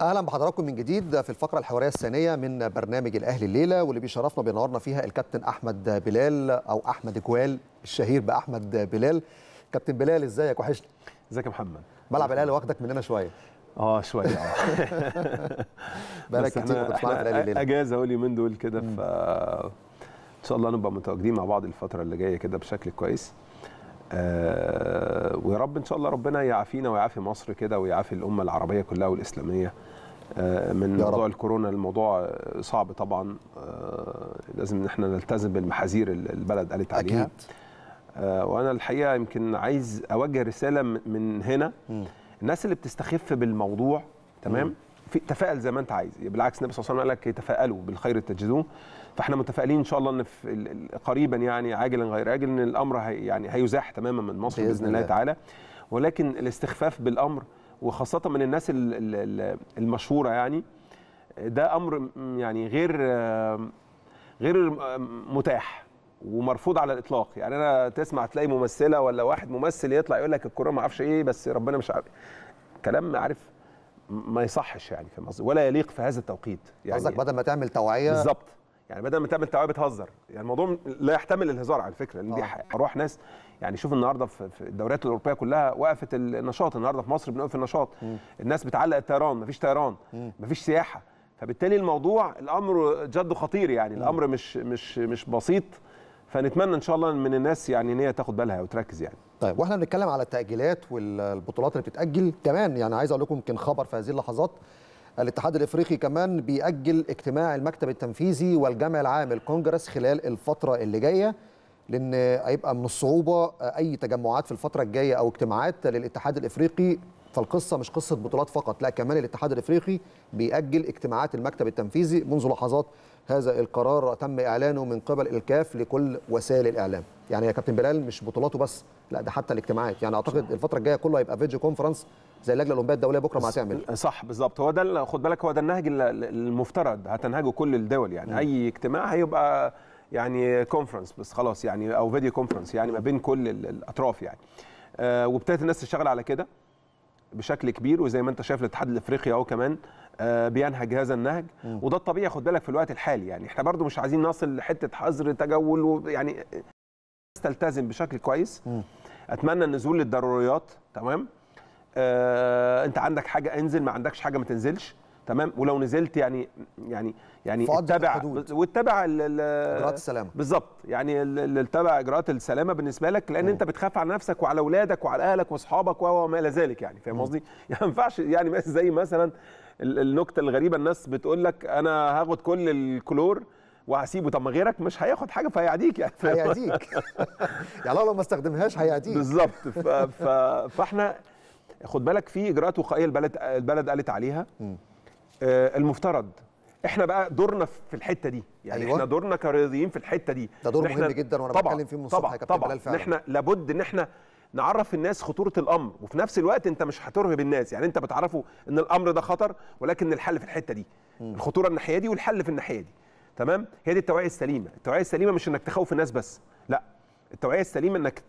أهلا بحضراتكم من جديد في الفقرة الحوارية الثانية من برنامج الأهلي الليلة واللي بيشرفنا بينورنا فيها الكابتن أحمد بلال أو أحمد جوال الشهير بأحمد بلال. كابتن بلال إزيك؟ وحشني. إزيك يا محمد؟ ملعب الأهلي واخدك مننا شوية. آه شوية. آه. بقالك كتير ما إحنا, كنتش معانا في الأهلي الليلة. أجازة أهو اليومين دول كده ف إن شاء الله نبقى متواجدين مع بعض الفترة اللي جاية كده بشكل كويس. آه ويا رب إن شاء الله ربنا يعافينا ويعافي مصر كده ويعافي الأمة العربية كلها والإسلامية. آه من موضوع رب. الكورونا الموضوع صعب طبعا. آه لازم إن إحنا نلتزم بالمحاذير البلد قالت عليها. أكيد. آه، وأنا الحقيقة يمكن عايز أوجه رسالة م- من هنا. مم. الناس اللي بتستخف بالموضوع تمام؟ في تفائل زي ما أنت عايز. بالعكس النبي صلى الله عليه وسلم قال لك تفائلوا بالخير تجدوه. فاحنا متفائلين إن شاء الله إن في قريبا يعني عاجلا غير أجل إن الأمر هي يعني هيزاح تماما من مصر بإذن الله الله. تعالى. ولكن الاستخفاف بالأمر وخاصة من الناس ال- ال- ال- المشهورة يعني ده أمر يعني غير غير متاح ومرفوض على الإطلاق. يعني أنا تسمع تلاقي ممثلة ولا واحد ممثل يطلع يقول لك الكورونا ما أعرفش إيه بس ربنا مش عارف. كلام عارف ما يصحش يعني في مصر ولا يليق في هذا التوقيت يعني. قصدك بدل ما تعمل توعية؟ بالظبط. يعني بدل ما تعمل توعيه بتهزر. يعني الموضوع لا يحتمل الهزار على فكرة لأن دي آه. أرواح ناس. يعني شوف النهارده في في الدوريات الأوروبية كلها وقفت النشاط. النهارده في مصر بنوقف النشاط. الناس بتعلق الطيران مفيش طيران مفيش سياحة. فبالتالي الموضوع الأمر جد خطير يعني. الأمر مش مش مش بسيط. فنتمنى إن شاء الله من الناس يعني إن هي تاخد بالها وتركز يعني. طيب وإحنا بنتكلم على التأجيلات والبطولات اللي بتتأجل. كمان يعني عايز أقول لكم يمكن خبر في هذه اللحظات. الاتحاد الإفريقي كمان بيأجل اجتماع المكتب التنفيذي والجمع العام الكونجرس خلال الفترة اللي جاية لأن هيبقى من الصعوبة أي تجمعات في الفترة الجاية أو اجتماعات للاتحاد الإفريقي فالقصة مش قصة بطولات فقط لا كمان الاتحاد الإفريقي بيأجل اجتماعات المكتب التنفيذي. منذ لحظات هذا القرار تم إعلانه من قبل الكاف لكل وسائل الإعلام. يعني يا كابتن بلال مش بطولاته بس لا ده حتى الاجتماعات. يعني أعتقد الفترة الجاية كله هيبقى فيديو كونفرنس زي اللجنة الأولمبية الدولية بكرة ما هتعمل. صح بالظبط. هو ده خد بالك هو ده النهج ال- ال- المفترض هتنهجه كل الدول. يعني م. أي اجتماع هيبقى يعني conference بس خلاص يعني أو video conference يعني ما بين كل ال- الأطراف يعني. آه وابتدت الناس تشتغل على كده بشكل كبير وزي ما أنت شايف الاتحاد الإفريقي أهو كمان آه بينهج هذا النهج. م. وده الطبيعي خد بالك في الوقت الحالي يعني. إحنا برضو مش عايزين نصل لحتة حظر تجول ويعني تلتزم بشكل كويس. م. أتمنى النزول للضروريات تمام؟ آه انت عندك حاجة انزل ما عندكش حاجة ما تنزلش. تمام؟ ولو نزلت يعني يعني يعني اتبع. واتبع إجراءات السلامة. بالظبط. يعني اتبع إجراءات السلامة بالنسبة لك لأن انت بتخاف على نفسك وعلى أولادك وعلى أهلك وأصحابك وما إلى ذلك يعني. فاهم قصدي؟ يعني ما ينفعش يعني زي مثلا ال- النكتة الغريبة الناس بتقول لك أنا هاخد كل الكلور وهسيبه. طب ما غيرك مش هياخد حاجة فهيعديك يعني؟ هيعديك. يعني لو ما استخدمهاش هيعديك. بالظبط. فاحنا خد بالك في إجراءات وقائية البلد البلد قالت عليها. آه المفترض. إحنا بقى دورنا في الحتة دي. يعني أيوة. إحنا دورنا كرياضيين في الحتة دي. ده دور مهم جدا طبعاً بتكلم فيه من الصبح يا كابتن بلال فعلاً. إحنا لابد إن إحنا نعرف الناس خطورة الأمر. وفي نفس الوقت أنت مش هترهب الناس. يعني أنت بتعرفوا إن الأمر ده خطر ولكن الحل في الحتة دي. الخطورة الناحية دي والحل في الناحية دي. تمام؟ هي دي التوعية السليمة. التوعية السليمة مش إنك تخوف الناس بس. لا. التوعية السليمة إنك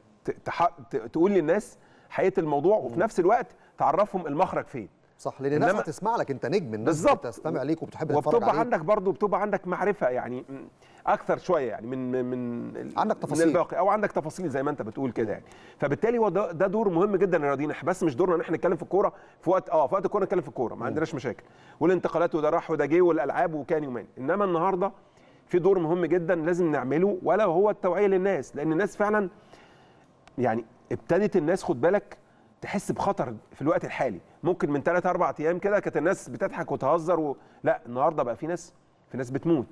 تقول للناس حقيقة الموضوع وفي نفس الوقت تعرفهم المخرج فين. صح لأن الناس هتسمع لك أنت نجم الناس. بتستمع ليك وبتحب تتفرج وبتبقى عليك. عندك برضو بتبقى عندك معرفة يعني أكثر شوية يعني من من من عندك من تفاصيل. الباقي أو عندك تفاصيل زي ما أنت بتقول كده يعني. فبالتالي هو ده, ده دور مهم جدا للرياضيين إحنا بس مش دورنا إن إحنا نتكلم في الكورة في وقت آه في وقت الكورة نتكلم في الكورة ما عندناش مشاكل. والانتقالات وده راح وده جه والألعاب وكان يومين. إنما النهارده في دور مهم جدا لازم نعمله ولا هو التوعية للناس لأن الناس فعلا يعني ابتدت الناس خد بالك تحس بخطر في الوقت الحالي. ممكن من 3 4 أيام كده كانت الناس بتضحك وتهزر و... لا النهارده بقى في ناس في ناس بتموت.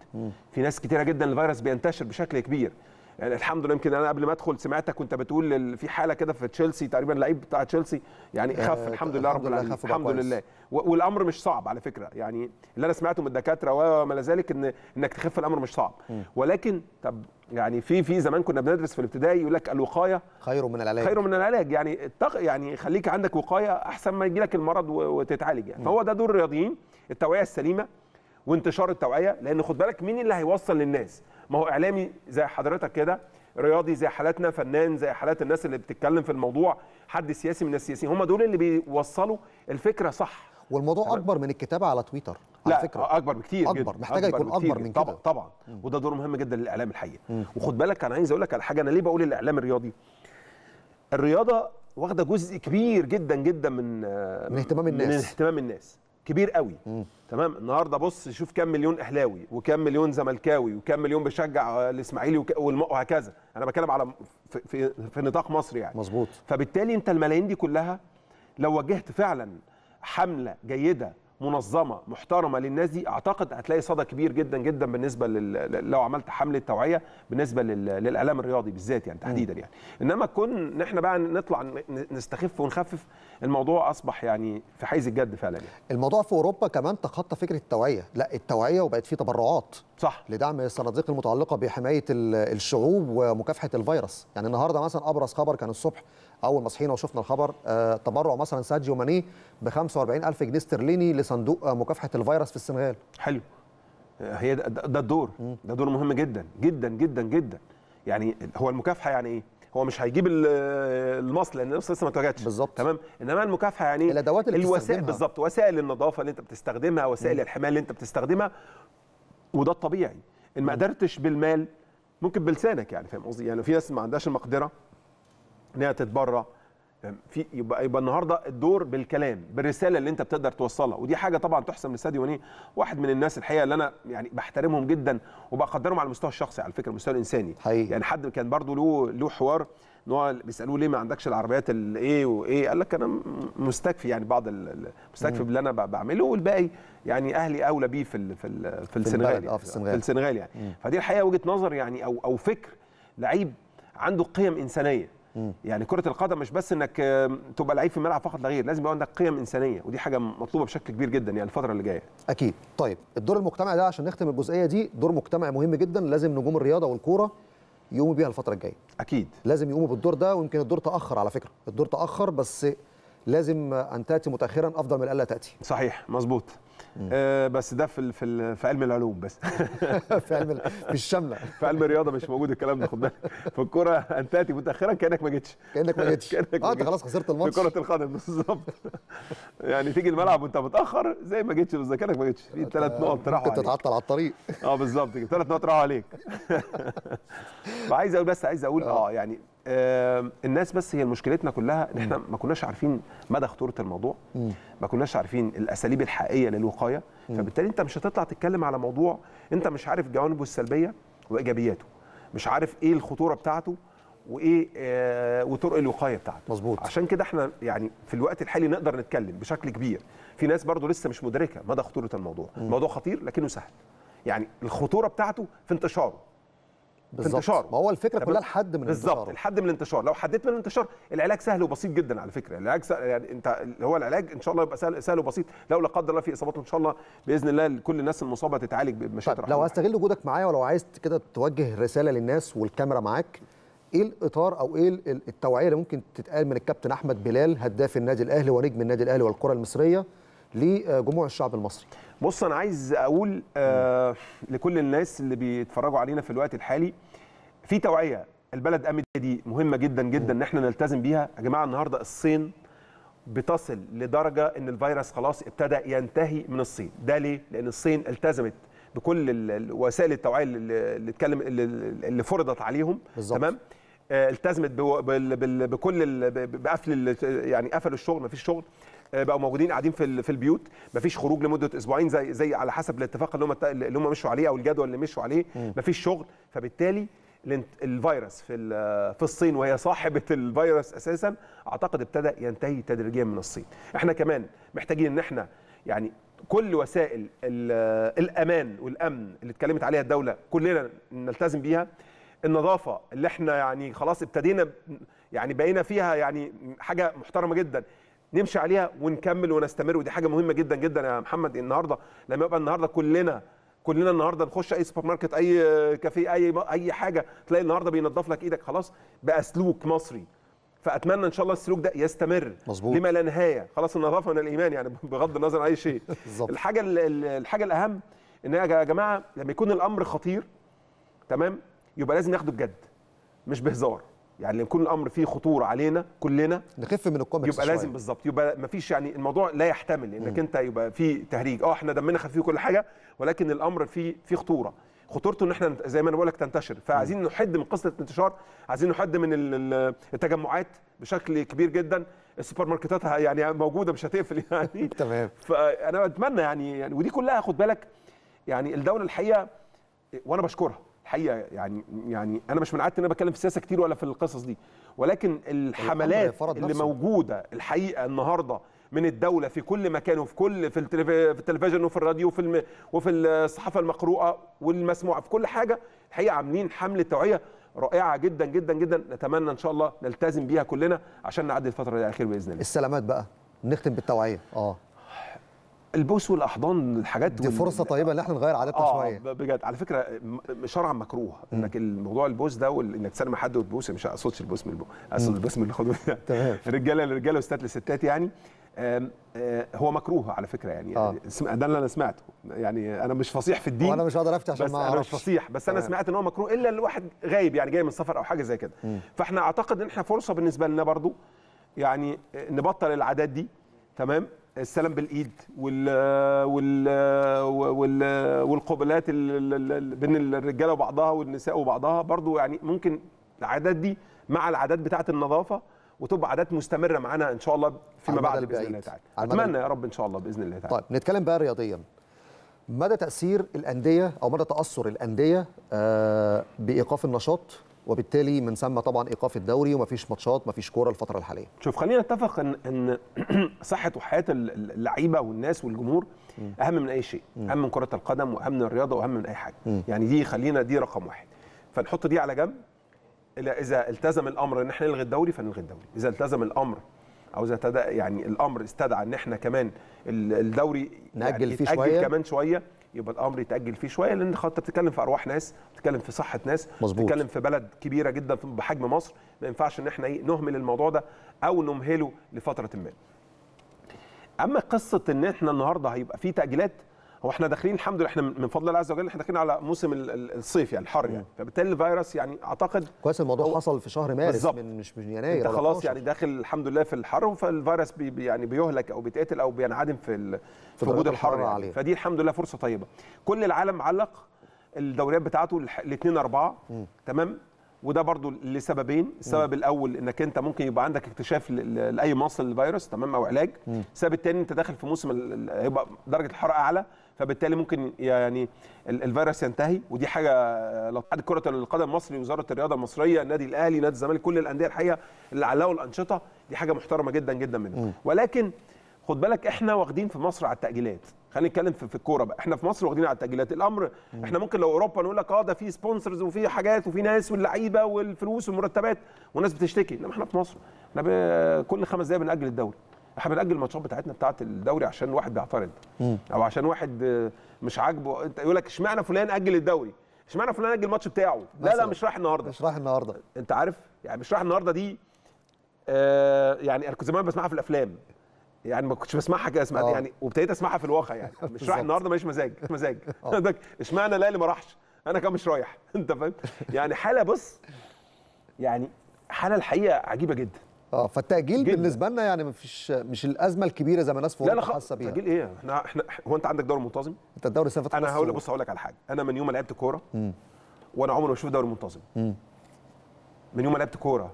في ناس كتيرة جدا الفيروس بينتشر بشكل كبير. يعني الحمد لله يمكن أنا قبل ما أدخل سمعتك وأنت بتقول في حالة كده في تشيلسي تقريبا لعيب بتاع تشيلسي يعني خف آه، الحمد لله رب العالمين الحمد. لله والأمر مش صعب على فكرة يعني اللي أنا سمعته من الدكاترة وما ذلك ان إنك تخف الأمر مش صعب ولكن طب يعني في في زمان كنا بندرس في الابتدائي يقول لك الوقاية خير من العلاج خير من العلاج يعني. يعني خليك عندك وقاية أحسن ما يجي لك المرض. وتتعالج يعني فهو ده دور الرياضيين التوعية السليمة وانتشار التوعية لأن خد بالك مين اللي هيوصل للناس؟ ما هو إعلامي زي حضرتك كده رياضي زي حالاتنا فنان زي حالات الناس اللي بتتكلم في الموضوع حد سياسي من السياسيين هم دول اللي بيوصلوا الفكرة صح. والموضوع تمام. أكبر من الكتابة على تويتر على لا فكرة. أكبر بكتير أكبر، جدا محتاجة يكون بكتير. أكبر من. كده. طبعا. طبعا وده دور مهم جدا للإعلام الحقيقة وخد بالك أنا عايز أقول لك على حاجة أنا ليه بقول الإعلام الرياضي؟ الرياضة واخدة جزء كبير جدا جدا من من اهتمام الناس. من اهتمام الناس. كبير قوي. تمام؟ النهارده بص شوف كام مليون أهلاوي وكام مليون زملكاوي وكام مليون بيشجع الإسماعيلي وهكذا. أنا بتكلم على في, في, في نطاق مصر يعني. مظبوط. فبالتالي أنت الملايين دي كلها لو وجهت فعلا حملة جيدة منظمة محترمة للناس دي. أعتقد هتلاقي صدى كبير جدا جدا بالنسبة لل... لو عملت حملة توعية بالنسبة لل... للاعلام الرياضي بالذات يعني تحديدا يعني. إنما كون ان إحنا بقى نطلع نستخف ونخفف الموضوع أصبح يعني في حيز الجد فعلا يعني. الموضوع في أوروبا كمان تخطى فكرة التوعية. لا التوعية وبقت في تبرعات. صح. لدعم الصناديق المتعلقة بحماية ال- الشعوب ومكافحة الفيروس. يعني النهارده مثلا أبرز خبر كان الصبح أول ما صحينا وشفنا الخبر آه تبرع مثلا ساديو ماني ب 45000 جنيه استرليني لصندوق آه مكافحة الفيروس في السنغال. حلو. هي ده, ده الدور. ده دور مهم جدا جدا جدا جدا. يعني هو المكافحة يعني إيه؟ هو مش هيجيب ال- المصل لأن المصل لسه ما اتوجدش. بالظبط. تمام؟ إنما المكافحة يعني الأدوات اللي الوسائل بتستخدمها. بالظبط. وسائل النظافة اللي أنت بتستخدمها وسائل الحماية اللي أنت بتستخدمها وده الطبيعي. إن ما قدرتش بالمال ممكن بلسانك يعني فاهم قصدي؟ يعني في ناس ما عندهاش المقدرة ان هي تتبرع؟ في يبقى يبقى النهارده الدور بالكلام بالرساله اللي انت بتقدر توصلها ودي حاجة طبعا تحسب لساديو ماني واحد من الناس الحقيقة اللي أنا يعني بحترمهم جدا وبقدرهم على المستوى الشخصي على فكرة المستوى الإنساني حقيقي. يعني حد كان برضو له له حوار إن هو بيسألوه ليه ما عندكش العربيات الايه وايه قال لك أنا مستكفي يعني بعض مستكفي باللي أنا بعمله والباقي يعني أهلي أولى بيه في ال- في ال- في السنغال البلد، يعني. آه، في السنغال. في السنغال يعني فدي الحقيقة وجهة نظر يعني أو أو فكر لعيب عنده قيم إنسانية يعني كرة القدم مش بس إنك تبقى لعيب في الملعب فقط لا غير لازم يبقى عندك قيم إنسانية ودي حاجة مطلوبة بشكل كبير جدا يعني الفترة اللي جاية. أكيد. طيب الدور المجتمعي ده عشان نختم الجزئية دي دور مجتمعي مهم جدا لازم نجوم الرياضة والكورة يقوموا بيها الفترة الجاية. أكيد. لازم يقوموا بالدور ده ويمكن الدور تأخر على فكرة. الدور تأخر بس لازم أن تأتي متاخرا أفضل من ألا تأتي. صحيح مظبوط. آه بس ده في في في علم العلوم بس. في علم في الشامله في علم الرياضة مش موجود الكلام ده خد بالك. في الكوره ان تاتي متأخرا كأنك ما جيتش. كأنك ما جيتش. آه انت. خلاص خسرت في الماتش كرة القدم بالظبط. يعني تيجي الملعب وانت متأخر زي ما جيتش بالظبط كأنك ما جيتش. في ثلاث نقط راحوا عليك. تتعطل على الطريق. آه بالظبط كده. ثلاث نقط راحوا عليك. فعايز أقول بس عايز أقول آه. يعني آه الناس بس هي مشكلتنا كلها إن إحنا ما كناش عارفين مدى خطورة الموضوع ما كناش عارفين الأساليب الحقيقية للوقاية. فبالتالي أنت مش هتطلع تتكلم على موضوع أنت مش عارف جوانبه السلبية وإيجابياته مش عارف إيه الخطورة بتاعته وإيه آه وطرق الوقاية بتاعته. مظبوط. عشان كده إحنا يعني في الوقت الحالي نقدر نتكلم بشكل كبير. في ناس برضو لسه مش مدركة مدى خطورة الموضوع. الموضوع خطير لكنه سهل. يعني الخطورة بتاعته في انتشاره. بالظبط. انتشاره. ما هو الفكرة؟ كلها الحد من بالظبط. انتشاره. الحد من الانتشار لو حددت من الانتشار العلاج سهل وبسيط جدا على فكرة. العلاج سهل يعني انت هو العلاج إن شاء الله يبقى سهل, سهل وبسيط. لو لا قدر الله في إصابات إن شاء الله بإذن الله كل الناس المصابة تتعالج بمشيئه طيب لو هستغل وجودك معايا ولو عايز كده توجه رسالة للناس والكاميرا معاك إيه الإطار أو إيه ال- التوعية اللي ممكن تتقال من الكابتن أحمد بلال هداف النادي الأهلي ونجم النادي الأهلي والكرة المصرية لجموع الشعب المصري؟ بص أنا عايز أقول آه لكل الناس اللي بيتفرجوا علينا في الوقت الحالي في توعية. البلد قامت دي مهمة جدا جدا إن إحنا نلتزم بيها. يا جماعة النهارده الصين بتصل لدرجة إن الفيروس خلاص ابتدى ينتهي من الصين. ده ليه؟ لأن الصين التزمت بكل وسائل التوعية اللي اتكلم اللي, اللي فرضت عليهم. بالظبط. تمام؟ آه، التزمت بو- بال- بال- بكل بقفل يعني قفلوا الشغل. مفيش شغل. آه، بقوا موجودين قاعدين في في البيوت. مفيش خروج لمدة أسبوعين زي زي على حسب الاتفاق اللي هم اللي هم مشوا عليه أو الجدول اللي مشوا عليه. مفيش شغل. فبالتالي الفيروس في في الصين وهي صاحبة الفيروس أساسا أعتقد ابتدى ينتهي تدريجيا من الصين. إحنا كمان محتاجين إن إحنا يعني كل وسائل ال- الأمان والأمن اللي اتكلمت عليها الدولة كلنا نلتزم بيها النظافة اللي إحنا يعني خلاص ابتدينا يعني بقينا فيها يعني حاجة محترمة جدا نمشي عليها ونكمل ونستمر ودي حاجة مهمة جدا جدا يا محمد النهارده لما يبقى النهارده كلنا كلنا النهارده نخش أي سوبر ماركت أي كافيه أي أي حاجة تلاقي النهارده بينظف لك إيدك خلاص بقى سلوك مصري فأتمنى إن شاء الله السلوك ده يستمر مظبوط. لما لا نهاية خلاص النظافة من الإيمان يعني بغض النظر عن أي شيء. الحاجة ال- ال- الحاجة الأهم إن يا جماعة لما يكون الأمر خطير تمام يبقى لازم ناخده بجد مش بهزار يعني يكون الأمر فيه خطورة علينا كلنا. نخف من الكوميكس يبقى شوية. لازم بالظبط. يبقى ما فيش يعني الموضوع لا يحتمل إنك أنت يبقى في تهريج. آه إحنا دمنا خفيف وكل حاجة ولكن الأمر فيه فيه خطورة. خطورته إن إحنا زي ما أنا بقول لك تنتشر. فعايزين نحد من قصة الانتشار عايزين نحد من ال- ال- التجمعات بشكل كبير جدا. السوبر ماركتات يعني موجودة مش هتقفل يعني. تمام. فأنا اتمنى يعني يعني ودي كلها خد بالك يعني الدولة الحقيقة وأنا بشكرها. الحقيقة يعني يعني أنا مش من عادتي إن أنا بتكلم في السياسة كتير ولا في القصص دي ولكن الحملات اللي نفسه. موجودة الحقيقة النهارده من الدولة في كل مكان وفي كل في. في التلفزيون وفي الراديو وفي الم... وفي الصحافة المقروءة والمسموعة في كل حاجة الحقيقة عاملين حملة توعية رائعة جدا جدا جدا نتمنى إن شاء الله نلتزم بيها كلنا عشان نعدي الفترة دي على خير بإذن الله السلامات بقى نختم بالتوعية آه البوس والأحضان الحاجات دي وال- فرصة طيبة إن إحنا نغير عاداتنا آه شوية. بجد. على فكرة شرعا مكروه. إنك الموضوع البوس ده وال- إنك تسلم حد وتبوس مش أقصدش البوس من البوس أقصد البوس من الخدود تمام. الرجاله للرجاله والستات للستات يعني. آه، هو مكروه على فكرة يعني. آه. سم- ده اللي أنا سمعته. يعني أنا مش فصيح في الدين. وأنا مش هقدر أفتي عشان بس ما أنا مش فصيح. بس أنا. سمعت إن هو مكروه إلا الواحد غايب يعني جاي من سفر أو حاجة زي كده. فإحنا أعتقد إن إحنا فرصة بالنسبة لنا برضو يعني نبطل العادات دي. تمام؟ السلام بالإيد وال وال وال والقبلات ال- ال- ال- بين الرجالة وبعضها والنساء وبعضها. برضو يعني ممكن العادات دي مع العادات بتاعة النظافة وتبقى عادات مستمرة معانا إن شاء الله فيما بعد بإذن الله. تعالى. أتمنى يا رب إن شاء الله بإذن الله تعالى. طيب نتكلم بقى رياضيا. مدى تأثير الأندية أو مدى تأثر الأندية آه بإيقاف النشاط؟ وبالتالي من ثم طبعا إيقاف الدوري ومفيش ماتشات مفيش كورة الفترة الحالية. شوف خلينا نتفق إن إن صحة وحياة اللعيبة والناس والجمهور أهم من أي شيء أهم من كرة القدم وأهم من الرياضة وأهم من أي حاجة. يعني دي خلينا دي رقم واحد. فنحط دي على جنب. إذا التزم الأمر إن إحنا نلغي الدوري فنلغي الدوري. إذا التزم الأمر تدا يعني الأمر استدعى إن إحنا كمان ال- الدوري نأجل يعني فيه شوية. كمان شوية يبقى الأمر يتأجل فيه شوية لأن خاطر بتتكلم في أرواح ناس بتتكلم في صحة ناس مظبوط. بتتكلم في بلد كبيرة جدا بحجم مصر ما ينفعش إن إحنا نهمل الموضوع ده أو نمهله لفترة ما أما قصة إن إحنا النهارده هيبقى في تأجيلات هو إحنا داخلين الحمد لله إحنا من فضل الله عز وجل إحنا داخلين على موسم ال- ال- الصيف يعني الحر يعني فبالتالي الفيروس يعني أعتقد كويس الموضوع حصل في شهر مارس بالظبط. من مش من يناير انت خلاص 12. يعني داخل الحمد لله في الحر فالفيروس بي يعني بيهلك أو بيتقتل أو بينعدم في في وجود الحر يعني. عالية. فدي الحمد لله فرصة طيبة كل العالم علق الدوريات بتاعته الاثنين أربعة تمام وده برضو لسببين. السبب الأول إنك أنت ممكن يبقى عندك اكتشاف لأي مصل للفيروس تمام أو علاج. السبب الثاني أنت داخل في موسم هيبقى درجة الحرارة أعلى فبالتالي ممكن يعني ال- الفيروس ينتهي. ودي حاجة لو كرة القدم المصري وزارة الرياضة المصرية النادي الأهلي نادي الزمالك كل الأندية الحقيقة اللي علقوا الأنشطة دي حاجة محترمة جدا جدا منهم ولكن خد بالك إحنا واخدين في مصر على التأجيلات. خلينا نتكلم في, في الكورة بقى. إحنا في مصر واخدين على التأجيلات. الأمر إحنا ممكن لو أوروبا نقول لك آه ده في سبونسرز وفي حاجات وفي ناس واللعيبة والفلوس والمرتبات والناس بتشتكي. إنما إحنا في مصر إحنا كل خمس دقايق بنأجل الدوري. إحنا بنأجل الماتشات بتاعتنا بتاعت الدوري عشان واحد بيعترض. أو عشان واحد آه، مش عاجبه. أنت يقول لك اشمعنى فلان أجل الدوري؟ اشمعنى فلان أجل الماتش بتاعه؟ لا لا. مش رايح النهارده. مش رايح النهارده. أنت عارف؟ يعني مش رايح النهارده دي آه يعني أنا كنت زمان بسمعها في الأفلام. يعني ما كنتش بسمعها كده اسمها آه. يعني وابتديت أسمعها في الواقع يعني. مش. رايح النهارده ماليش مزاج مزاج. ده اشمعنى لا اللي ما راحش؟ أنا كمان مش رايح. أنت فاهم؟ يعني حالة بص يعني حالة الحقيقة عجيبة جدا. آه فالتأجيل جداً. بالنسبة لنا يعني مفيش مش الأزمة الكبيرة زي ما الناس لا لا خالص. حاسة بيها. تأجيل إيه؟ إحنا إحنا هو أنت عندك دوري منتظم؟ أنت الدوري السنة أنا هقول بص هقول لك على حاجة. أنا من يوم ما لعبت كورة وأنا عمري ما بشوف دوري منتظم. من يوم ما لعبت كورة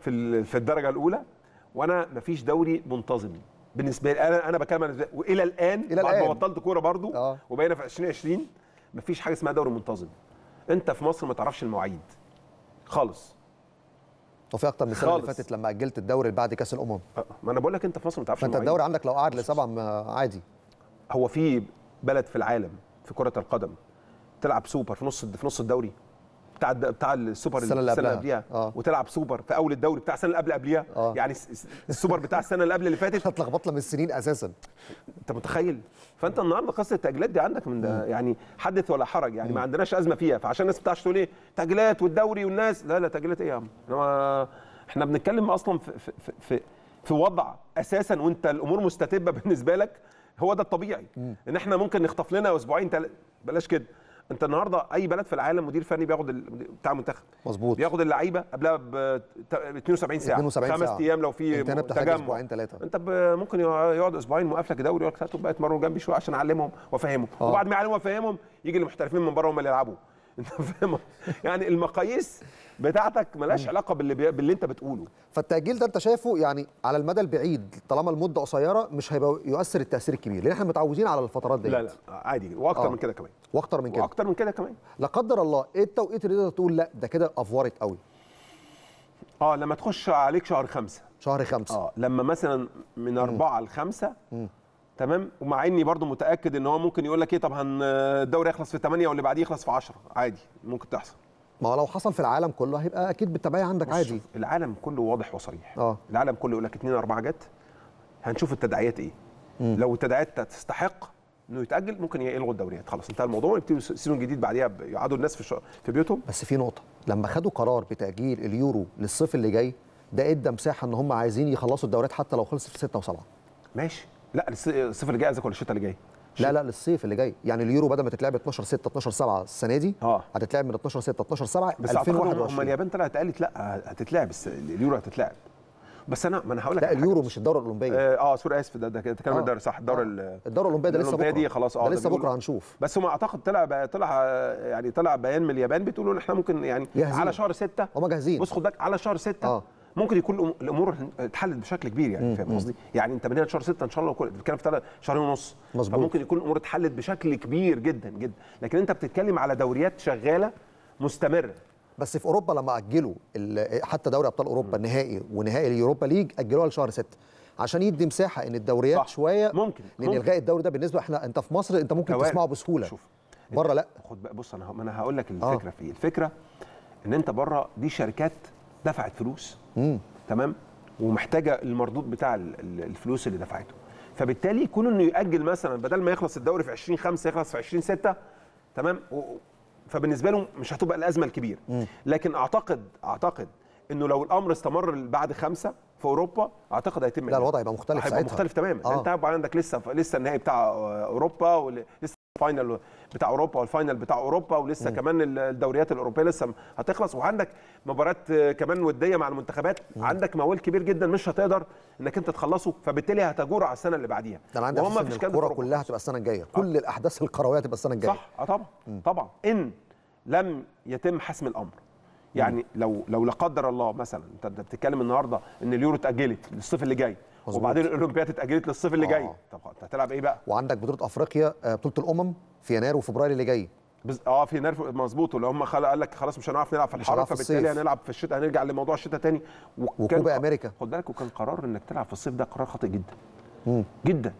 في في الدرجة الأولى وأنا ما فيش دوري منتظم. بالنسبة لي أنا أنا بتكلم عن- وإلى الآن إلى بعد ما. بطلت كورة برضو آه. وبقينا في 2020 ما فيش حاجة اسمها دوري منتظم. أنت في مصر ما تعرفش المواعيد. خالص. وفي أكتر من السنة اللي. فاتت لما أجلت الدوري بعد كأس الأمم. أه، ما أنا بقول لك أنت في مصر ما تعرفش المواعيد. الدوري عندك لو قعد لسبعة ما- عادي. هو في بلد في العالم في كرة القدم تلعب سوبر في نص في نص الدوري؟ بتاع بتاع السوبر السنة اللي قبلها. قبليها. آه. وتلعب سوبر في أول الدوري بتاع السنة اللي قبل قبليها. آه. يعني الس- الس- السوبر بتاع السنة اللي قبل اللي فاتت. اتلخبطنا من السنين أساسا. أنت متخيل؟ فأنت النهارده قصة التاجيلات دي عندك من ده. يعني حدث ولا حرج. يعني ما عندناش أزمة فيها. فعشان الناس بتاعش تقول إيه؟ تأجيلات والدوري والناس. لا لا تأجيلات إيه يا عم؟ إحنا بنتكلم أصلا في في في, في, في وضع أساسا وأنت الأمور مستتبة بالنسبة لك. هو ده الطبيعي. إن إحنا ممكن نخطف لنا أسبوعين تل... بلاش كده. انت النهارده اي بلد في العالم مدير فني بياخد بتاع منتخب. مظبوط. بياخد اللعيبه قبلها ب 72 ساعة. 72 خمس ساعة. أيام لو في انت هنا بتحتاج تجمع. أسبوعين ثلاثة انت ممكن يقعد أسبوعين موقف لك دوري يقول لك طب بقى اتمرنوا جنبي شوية عشان أعلمهم وأفهمهم. آه. وبعد ما يعلمهم وأفهمهم يجي المحترفين من بره هم اللي يلعبوا. انت فاهم؟ يعني المقاييس بتاعتك ملهاش علاقة باللي بي... باللي انت بتقوله. فالتأجيل ده انت شايفه يعني على المدى البعيد طالما المدة قصيرة مش هيبقى يؤثر التأثير الكبير لأن إحنا متعودين على الفترات دي لا لا عادي. وأكتر آه. من كده كمان. وأكتر من كده. وأكتر من كده كمان. لا قدر الله إيه التوقيت اللي تقدر تقول لا ده كده أفورت قوي؟ آه لما تخش عليك شهر خمسة. شهر خمسة. آه لما مثلا من أربعة لخمسة تمام؟ ومع إني برضو متأكد إن هو ممكن يقول لك إيه طب الدوري يخلص في 8 واللي بعديه يخلص في 10 عادي ممكن تحصل. ما هو لو حصل في العالم كله هيبقى أكيد بالتبعية عندك عادي. العالم كله واضح وصريح. آه. العالم كله يقول لك 2 4 جت. هنشوف التداعيات إيه. لو التداعيات تستحق إنه يتأجل ممكن يلغوا الدوريات. خلاص انتهى الموضوع يبتدوا سيزون جديد بعديها يقعدوا الناس في في بيوتهم. بس في نقطة. لما خدوا قرار بتأجيل اليورو للصيف اللي جاي ده إدى مساحة إن هم عايزين يخلصوا الدوريات حتى لو خلصت في 6 و7 ماشي. لا الص- الصيف اللي جاي قصدك ولا الشتاء اللي جاي؟ لا لا للصيف اللي جاي. يعني اليورو بدل ما تتلعب 12 6 12 7 السنة دي آه. هتتلعب من 12 6 12 7 بس أعتقد هم- هم 2021 اليابان طلعت قالت لا هتتلعب بس اليورو هتتلعب. بس أنا ما أنا هقول لك لا اليورو. مش الدورة الأولمبية آه آه، sorry آسف ده ده كلام آه. الدوري صح الدوري آه. ال- الدوره الأولمبية ده لسه بكره دي خلاص آه ده لسه بكرة هنشوف بس هم أعتقد طلع بقى طلع آه، يعني طلع بيان من اليابان بتقولوا إن إحنا ممكن يعني جاهزين. على شهر ستة هم جاهزين بص خد بالك على شهر ستة آه. ممكن يكون الأمور اتحلت بشكل كبير يعني فاهم قصدي؟ يعني أنت من هنا لشهر 6 إن شاء الله كل- بتتكلم في شهرين ونص مظبوط. فممكن يكون الأمور اتحلت بشكل كبير جدا جدا لكن أنت بتتكلم على دوريات شغالة مستمرة بس في أوروبا لما أجلوا حتى دوري أبطال أوروبا النهائي ونهائي اليوروبا ليج أجلوها لشهر 6 عشان يدي مساحة إن الدوريات صح. شوية ممكن. لأن ممكن. إلغاء الدوري ده بالنسبة إحنا أنت في مصر أنت ممكن ثواني. تسمعه بسهولة. شوف. بره لا. خد بقى بص أنا ما أنا هقول لك الفكرة في إيه. الفكرة إن أنت بره دي شركات دفعت فلوس. مم. تمام؟ ومحتاجة المردود بتاع ال- ال- الفلوس اللي دفعته. فبالتالي يكون إنه يأجل مثلا بدل ما يخلص الدوري في 20 5 يخلص في 20 6 تمام؟ فبالنسبة له مش هتبقى الأزمة الكبيرة. لكن أعتقد أعتقد إنه لو الأمر استمر بعد خمسة في أوروبا أعتقد هيتم لا. الوضع هيبقى مختلف هيبقى. مختلف تماما. آه. آه. انت هيبقى عندك لسه لسه النهائي بتاع أوروبا ولسه الفاينل بتاع أوروبا وال final بتاع أوروبا ولسه م. كمان ال- الدوريات الأوروبية لسه هتخلص. وعندك مباريات آه، كمان ودية مع المنتخبات. عندك موال كبير جدا مش هتقدر إنك أنت تخلصه فبالتالي هتجور على السنة اللي بعديها. ده أنا عندي وهم الكوره كلها. هتبقى السنة الجاية. كل الأحداث الكروية هتبقى السنة الجاية. صح. آه طبعا. طبعا. إن لم يتم حسم الأمر يعني لو لو لا قدر الله مثلا أنت بتتكلم النهارده إن اليورو اتأجلت للصيف اللي جاي مظبوط. وبعدين الأولمبياد اتأجلت للصيف اللي جاي آه. طب أنت هتلعب إيه بقى؟ وعندك بطولة أفريقيا آه، بطولة الأمم في يناير وفبراير اللي جاي بز... آه في نرف مظبوط اللي هم. قال لك خلاص مش هنعرف نلعب في الحر فبالتالي. هنلعب في الشتاء هنرجع لموضوع الشتاء تاني وكان وكوبا أمريكا. خد بالك وكان قرار إنك تلعب في الصيف ده قرار خاطئ جدا مم. جدا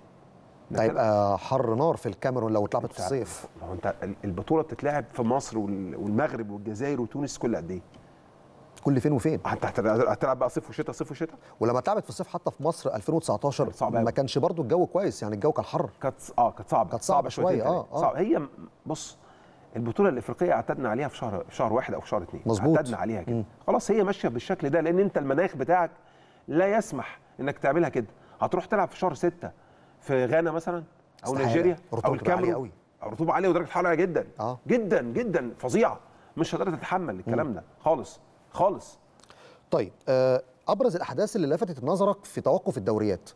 ده هيبقى حر نار في الكاميرون لو اتلعبت في الصيف. هو انت ال- البطولة بتتلعب في مصر وال- والمغرب والجزائر وتونس كل قد إيه؟ كل فين وفين. انت هتلعب بقى صيف وشتاء صيف وشتاء؟ ولما اتلعبت في الصيف حتى في مصر 2019 كانت صعبة أوي. ما كانش برضو الجو كويس يعني الجو كان حر. كانت آه كانت صعبة. كانت صعبة شويتين شوية، آه،. صعبة. هي بص البطولة الإفريقية اعتدنا عليها في شهر في شهر واحد أو في شهر اثنين مظبوط. اعتدنا عليها كده. خلاص هي ماشية بالشكل ده لأن أنت المناخ بتاعك لا يسمح إنك تعملها كده. هتروح تلعب في شهر ستة في غانا مثلا أو. نيجيريا أو الكاميرون. قوي. الرطوبه عالية ودرجة الحرارة عالية جدا. آه. جدا جدا. فظيعة. مش هتقدر تتحمل الكلام ده. خالص. خالص. طيب آه، أبرز الأحداث اللي لفتت نظرك في توقف الدوريات؟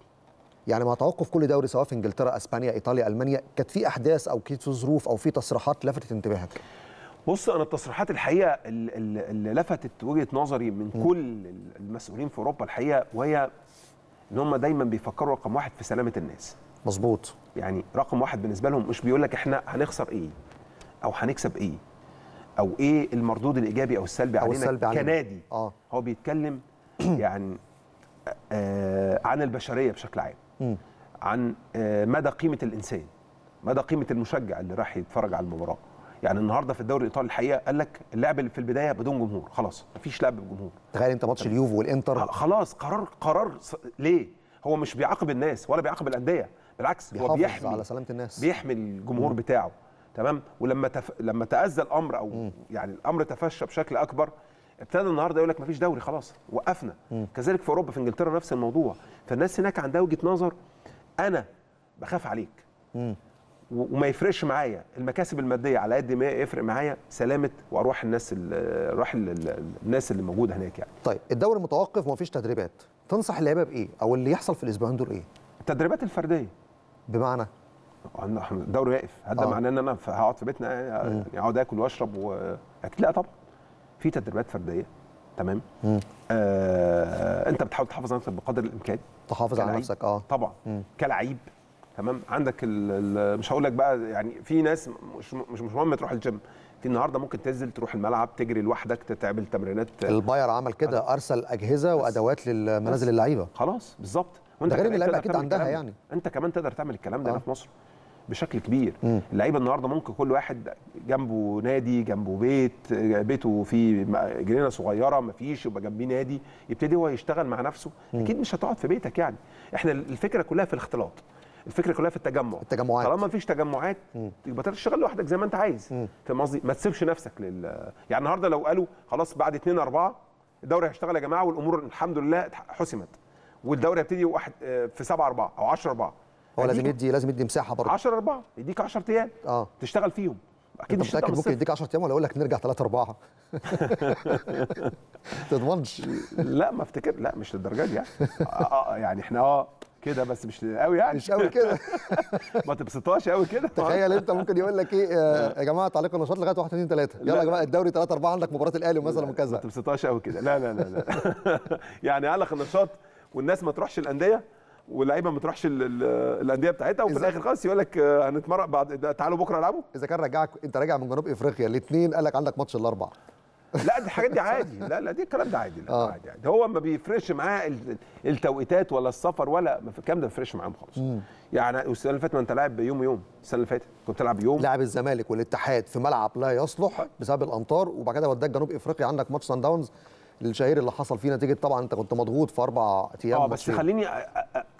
يعني مع توقف كل دوري سواء في إنجلترا إسبانيا إيطاليا ألمانيا كانت في أحداث أو كانت في ظروف أو في تصريحات لفتت انتباهك؟ بص أنا التصريحات الحقيقة ال- ال- اللي لفتت وجهة نظري من كل المسؤولين في أوروبا الحقيقة وهي إن هم دايما بيفكروا رقم واحد في سلامة الناس مظبوط يعني رقم واحد بالنسبة لهم مش بيقول لك إحنا هنخسر إيه أو هنكسب إيه أو إيه المردود الإيجابي أو السلبي أو علينا السلبي. كنادي آه. هو بيتكلم يعني آه عن البشرية بشكل عام مم. عن آه مدى قيمة الإنسان مدى قيمة المشجع اللي راح يتفرج على المباراة يعني النهارده في الدوري الإيطالي الحقيقة قال لك اللعب اللي في البداية بدون جمهور خلاص مفيش لعب بجمهور تخيل انت ماتش اليوفي والإنتر. خلاص قرار قرار ليه؟ هو مش بيعاقب الناس ولا بيعاقب الأندية بالعكس هو بيحمي على سلامة الناس. بيحمي الجمهور بتاعه تمام؟ ولما تف... لما تأذى الأمر أو يعني الأمر تفشى بشكل أكبر ابتدى النهارده يقول لك مفيش دوري خلاص وقفنا. كذلك في أوروبا في إنجلترا نفس الموضوع. فالناس هناك عندها وجهة نظر أنا بخاف عليك. مم. و- وما يفرقش معايا. المكاسب المادية على قد ما يفرق معايا سلامة وأرواح الناس ال- أرواح ال- ال- الناس اللي موجودة هناك يعني. طيب الدوري متوقف ومفيش تدريبات. تنصح اللعيبة بإيه؟ أو اللي يحصل في الأسبوعين دول إيه؟ التدريبات الفردية. بمعنى؟ عن- عن- الدوري واقف ده آه. معناه إن أنا هقعد في بيتنا يعني أقعد آكل وأشرب واكل لا طبعا. في تدريبات فردية. تمام؟ مم. آه أنت بتحاول تحافظ على نفسك بقدر الإمكان. تحافظ على كلاعب. نفسك آه. طبعا. مم. كلعيب تمام؟ عندك ال مش هقول لك بقى يعني في ناس مش مش مش مهم تروح الجيم في النهارده ممكن تنزل تروح الملعب تجري لوحدك تعمل تمرينات. الباير عمل كده أرسل أجهزة وأدوات للمنازل اللعيبة. خلاص بالظبط. ده غير أكيد تعمل عندها. يعني. أنت كمان تقدر تعمل الكلام ده آه. في مصر بشكل كبير. اللعيبة النهارده ممكن كل واحد جنبه نادي جنبه بيت بيته فيه م- جنينة صغيرة ما فيش يبقى جنبيه نادي يبتدي هو يشتغل مع نفسه. أكيد مش هتقعد في بيتك يعني. إحنا الفكرة كلها في الاختلاط. الفكرة كلها في التجمع. التجمعات. طالما مفيش تجمعات يبقى تشتغل لوحدك زي ما انت عايز. فاهم قصدي؟ ما تسيبش نفسك لل يعني النهارده لو قالوا خلاص بعد 2 4 الدوري هيشتغل يا جماعة والأمور الحمد لله حسمت. والدوري هيبتدي واحد آه، في 7 4 أو 10 4 هو لازم يدي لازم يدي مساحة برضه. 10 4 يديك 10 أيام آه. تشتغل فيهم. أكيد مش متأكد ممكن. يديك 10 أيام ولا يقول لك نرجع 3 4 تضمنش. لا ما افتكر. لا مش للدرجة دي يعني. آه آه يعني إحنا آه كده بس مش قوي يعني. مش قوي كده. ما تبسطهاش قوي كده. تخيل انت ممكن يقول لك إيه آه، يا جماعة تعليق النشاط لغاية 1 2 3 يلا لا. يا جماعة الدوري 3 4 عندك مباراة الأهلي مثلا ما وكذا. تبسطهاش قوي كده. لا لا لا لا. يعني لك النشاط والناس ما تروحش الأندية واللعيبة ما تروحش ال- ال- الأندية بتاعتها وفي الآخر خالص يقول لك آه، هنتمرن بعد تعالوا بكرة العبوا إذا كان رجعك أنت راجع من جنوب إفريقيا الاثنين قال لك عندك ماتش الاربع لا دي الحاجات دي عادي. لا لا دي الكلام ده عادي لا آه. عادي, عادي. هو ما بيفرقش معاه ال- التوقيتات ولا السفر ولا الكلام ده ما بيفرقش معاهم خالص. يعني السنة اللي فاتت ما انت لاعب يوم يوم السنة اللي فاتت كنت تلعب يوم. لاعب الزمالك والاتحاد في ملعب لا يصلح بسبب الأمطار وبعد كده وداك جنوب إفريقيا. عندك ماتش سان داونز الشهير اللي حصل فيه نتيجة طبعا أنت كنت مضغوط في أربع أيام آه بس. خليني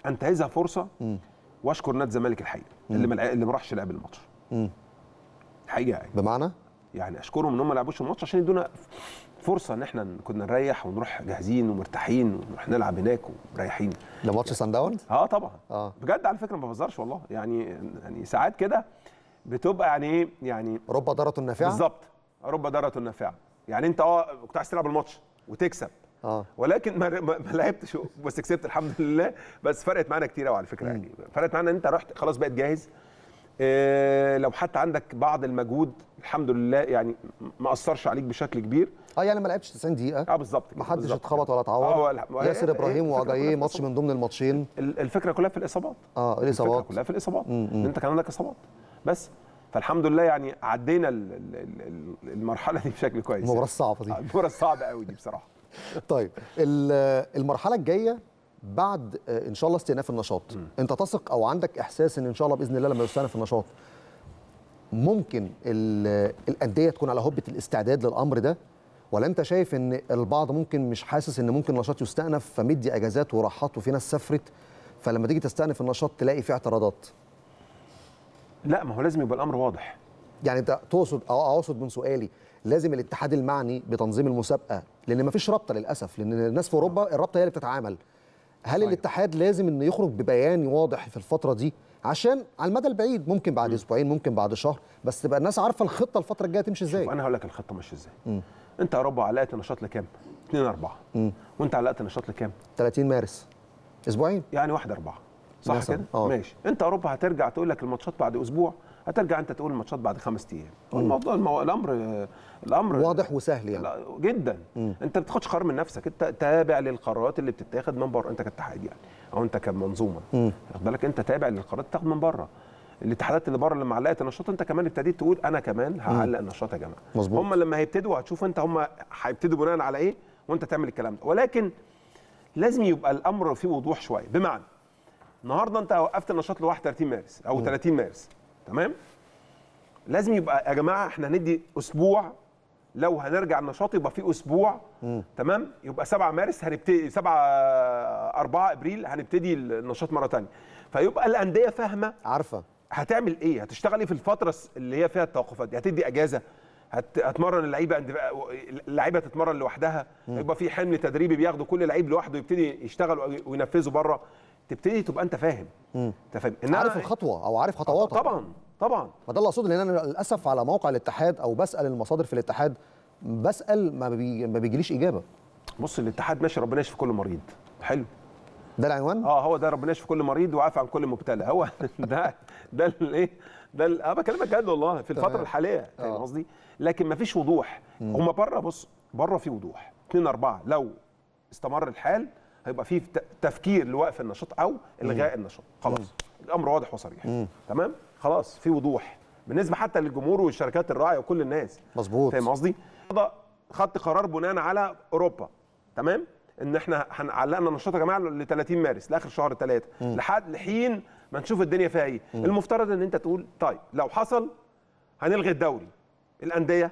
أنتهزها فرصة وأشكر نادي الزمالك الحقيقة اللي ما راحش لعب الماتش. مم. الحقيقة يعني. بمعنى؟ يعني أشكرهم إن هم ما لعبوش الماتش عشان يدونا فرصة إن إحنا كنا نريح ونروح جاهزين ومرتاحين ونروح نلعب هناك ومريحين. لماتش سان داونز آه طبعا. آه. بجد على فكرة ما بهزرش والله. يعني يعني ساعات كده بتبقى يعني إيه يعني رب ضاره نافعه بالظبط. رب ضاره نافعه يعني أنت آه كنت عايز تلعب الماتش وتكسب. آه. ولكن ما, ما لعبتش بس كسبت الحمد لله. بس فرقت معانا كتير قوي على فكرة يعني. فرقت معانا إن أنت رحت خلاص بقيت جاهز. لو حتى عندك بعض المجهود الحمد لله يعني ما أثرش عليك بشكل كبير. آه يعني ما لعبش 90 دقيقة. آه بالظبط ما حدش اتخبط ولا آه، اتعور ولا- ياسر إيه- إبراهيم في ماتش من ضمن الماتشين. ال- الفكرة كلها في الإصابات. آه الفكرة الاصابات كلها في الإصابات. أنت كان عندك إصابات. بس فالحمد لله يعني عدينا ال- ال- ال- ال- المرحلة دي بشكل كويس. المباراة الصعبة دي. آه، المباراة الصعبة قوي دي بصراحة. طيب ال- المرحلة الجاية بعد آه، إن شاء الله استئناف النشاط. أنت تثق أو عندك إحساس إن إن شاء الله بإذن الله لما يستأنف النشاط ممكن ال- الأندية تكون على هبة الاستعداد للأمر ده؟ ولا أنت شايف إن البعض ممكن مش حاسس إن ممكن النشاط يستأنف فمدي أجازات وراحات وفي ناس سافرت؟ فلما تيجي تستأنف النشاط تلاقي فيه اعتراضات. لا ما هو لازم يبقى الأمر واضح. يعني أنت تقصد أو أقصد من سؤالي لازم الاتحاد المعني بتنظيم المسابقة؟ لأن مفيش رابطة للأسف لأن الناس في أوروبا الرابطة هي اللي بتتعامل. هل صحيح. الاتحاد لازم إنه يخرج ببيان واضح في الفترة دي؟ عشان على المدى البعيد ممكن بعد أسبوعين ممكن بعد شهر بس تبقى الناس عارفة الخطة الفترة الجاية تمشي إزاي. وأنا هقول لك الخطة ماشية إزاي. أنت يا رب علقت النشاط لكام؟ 2 4 وأنت علقت النشاط لكام؟ 30 مارس. أسبوعين؟ يعني 1 4 صح كده؟ آه. ماشي. أنت يا رب هترجع تقول لك الماتشات بعد أسبوع هترجع انت تقول الماتشات بعد خمس أيام. الموضوع المو... الأمر الأمر واضح وسهل يعني. جدا. انت ما بتاخدش قرار من نفسك. انت تابع للقرارات اللي بتتاخد من بره. انت كاتحاد يعني. أو انت كمنظومة. واخد بالك؟ انت تابع للقرارات اللي بتاخد من بره. الاتحادات اللي بره لما علقت النشاط انت كمان ابتديت تقول أنا كمان هعلق النشاط يا جماعة. مظبوط. هم لما هيبتدوا هتشوف انت هم هيبتدوا بناء على إيه؟ وانت تعمل الكلام ده. ولكن لازم يبقى الأمر فيه وضوح شوية. بمعنى النهارده انت وقفت النشاط ل 31 مارس أو 30 مارس. تمام؟ لازم يبقى يا جماعة إحنا هندي أسبوع لو هنرجع النشاط يبقى في أسبوع تمام؟ يبقى 7 مارس هنبتدي 7 4 أبريل هنبتدي النشاط مرة ثانية فيبقى الأندية فاهمة عارفة. هتعمل إيه؟ هتشتغل إيه في الفترة اللي هي فيها التوقفات دي؟ هتدي أجازة هت... هتمرن اللعيبة عند- اللعيبة تتمرن لوحدها يبقى في حمل تدريبي بياخده كل لعيب لوحده يبتدي يشتغل وي- وينفذه بره. تبتدي تبقى انت فاهم. انت فاهم. إنما- عارف الخطوة أو عارف خطواتها طبعا طبعا. ما ده اللي أقصده لأن أنا للأسف على موقع الاتحاد أو بسأل المصادر في الاتحاد بسأل ما, بي... ما بيجيليش إجابة. بص الاتحاد ماشي ربنا يشفي كل مريض. حلو. ده العنوان؟ آه هو ده ربنا يشفي كل مريض وعافى عن كل مبتلى. هو ده ده الايه ده أنا بكلمك جد والله في الفترة. الحالية فاهم آه. قصدي؟ لكن ما فيش وضوح. هم بره بص بره في وضوح. 2 4 لو استمر الحال هيبقى في تفكير لوقف النشاط أو الغاء النشاط. خلاص. الأمر واضح وصريح. تمام؟ خلاص. في وضوح. بالنسبة حتى للجمهور والشركات الراعيه وكل الناس. مظبوط. فاهم قصدي؟ خدت قرار بناء على أوروبا. تمام؟ إن إحنا هنعلقنا النشاط يا جماعة ل 30 مارس لآخر شهر ثلاثة لحد لحين ما نشوف الدنيا فيها إيه. المفترض إن أنت تقول طيب لو حصل هنلغي الدوري. الأندية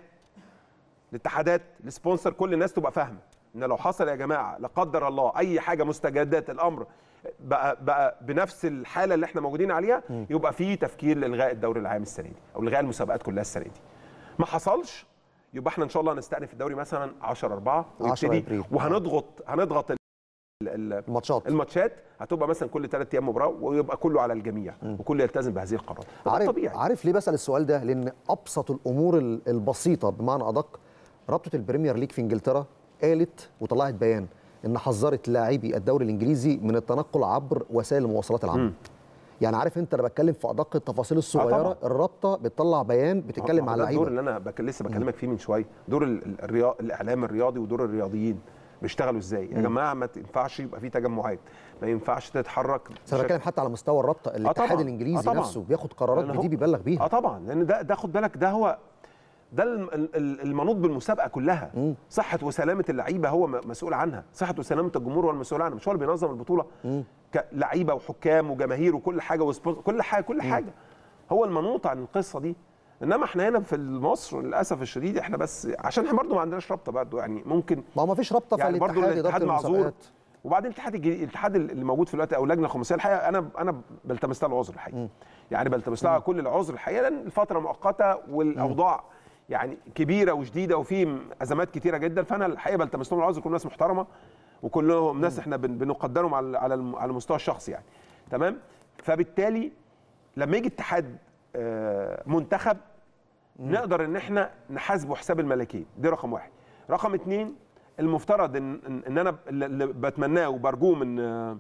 الاتحادات السبونسر كل الناس تبقى فاهمة. إن لو حصل يا جماعة لا قدر الله أي حاجة مستجدات الأمر بقى بقى بنفس الحالة اللي إحنا موجودين عليها يبقى في تفكير لإلغاء الدوري العام السنة دي أو إلغاء المسابقات كلها السنة دي. ما حصلش يبقى إحنا إن شاء الله هنستأنف الدوري مثلا 10 4 10 ويبتدي. وهنضغط هنضغط ال- ال- الماتشات. الماتشات هتبقى مثلا كل ثلاث أيام مباراة ويبقى كله على الجميع وكل يلتزم بهذه القرارات. عارف طبيعي. عارف ليه بسأل السؤال ده؟ لأن أبسط الأمور ال- البسيطة بمعنى أدق رابطة ال Premier League في إنجلترا قالت وطلعت بيان إن حذرت لاعبي الدوري الإنجليزي من التنقل عبر وسائل المواصلات العامة. يعني عارف أنت أنا بتكلم في أدق التفاصيل الصغيرة طبعا. الرابطة بتطلع بيان بتتكلم هو على ده الدور اللعيبة. اللي أنا بك... لسه بكلمك فيه من شوية. دور ال- ال- الريا... الإعلام الرياضي ودور الرياضيين بيشتغلوا إزاي؟ يا جماعة ما ينفعش يبقى في تجمعات. ما ينفعش تتحرك بس أنا بتكلم حتى على مستوى الرابطة الاتحاد طبعاً. الإنجليزي آه طبعاً. نفسه بياخد قرارات بدي بيبلغ آه بيها طبعا. لأن ده ده خد بالك ده هو ده الم- ال- ال- المنوط بالمسابقة كلها. صحة وسلامة اللعيبة هو مسؤول عنها. صحة وسلامة الجمهور هو المسؤول عنها مش هو اللي بينظم البطولة. كلعيبة وحكام وجماهير وكل حاجة وسبونسر كل حاجة كل حاجة. هو المنوط عن القصة دي. إنما إحنا هنا في مصر للأسف الشديد إحنا بس عشان إحنا برضه ما عندناش رابطة برضه يعني ممكن ما هو ما فيش رابطة يعني برضه الاتحاد معذور. وبعدين الاتحاد الاتحاد اللي موجود في الوقت أو اللجنه الخماسيه الحقيقة أنا أنا بلتمس لها العذر الحقيقة. يعني بلتمس لها كل العذر الحقيقة لأن الفترة مؤقتة والأوضاع يعني كبيرة وشديدة وفي أزمات كتيرة جدا. فأنا الحقيقة بلتمس لهم العذر كل ناس محترمة وكلهم ناس إحنا بن- بنقدرهم على على الم- على المستوى الشخصي يعني. تمام؟ فبالتالي لما يجي اتحاد آه، منتخب نقدر إن إحنا نحاسبه حساب الملكين دي رقم واحد. رقم اتنين المفترض ان ان إن أنا اللي اللي بتمناه وبرجوه من آه،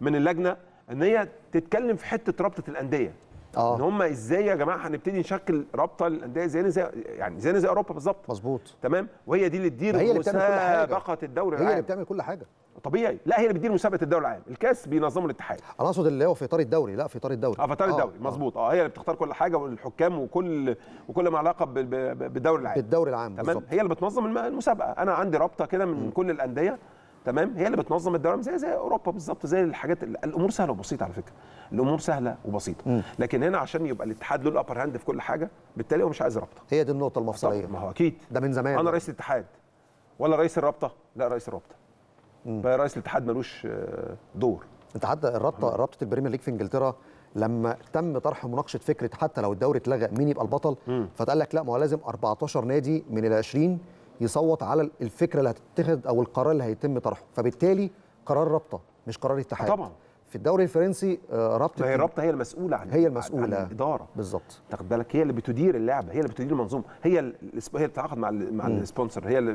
من اللجنة إن هي تتكلم في حتة رابطة الأندية. آه. إن هم إزاي يا جماعة هنبتدي نشكل رابطة للانديه زي زي يعني زي زي أوروبا بالظبط. مظبوط. تمام؟ وهي دي اللي تدير. مسابقة الدوري هي اللي العام. بتعمل كل حاجة. طبيعي. لا هي اللي بتدير مسابقة الدوري العام. الكاس بينظمه الاتحاد. أنا أقصد اللي هو في إطار الدوري لا في إطار الدوري. آه فتره الدوري. آه. مظبوط. آه هي اللي بتختار كل حاجة والحكام وكل وكل ما علاقة بالدوري العام. بالدوري العام تمام؟ بالظبط. هي اللي بتنظم الم- المسابقة. أنا عندي رابطة كده من كل الأندية. تمام؟ هي اللي بتنظم الدوري زي زي أوروبا بالظبط زي الحاجات ال- الأمور سهلة وبسيطة على فكرة. الأمور سهلة وبسيطة. لكن هنا عشان يبقى الاتحاد له ال upper hand في كل حاجة بالتالي هو مش عايز رابطة. هي دي النقطة المفصلية. ما هو أكيد. ده من زمان. أنا رئيس الاتحاد. ولا رئيس الرابطة؟ لا رئيس الرابطة. فرئيس الاتحاد ملوش آه، دور. أنت حتى الرابطة رابطة ال Premier League في إنجلترا لما تم طرح مناقشة فكرة حتى لو الدوري اتلغى مين يبقى البطل؟ فتقال لك لا ما هو لازم 14 نادي من ال 20 يصوت على الفكرة اللي هتتخذ أو القرار اللي هيتم طرحه. فبالتالي قرار رابطة مش قرار اتحاد. طبعا. في الدوري الفرنسي آه، رابطة ما هي الرابطه هي المسؤولة عن هي المسؤولة. عن الإدارة. بالظبط. تاخد بالك هي اللي بتدير اللعبه هي اللي بتدير المنظومة هي هي اللي بتتعاقد مع ال- مع السبونسر هي اللي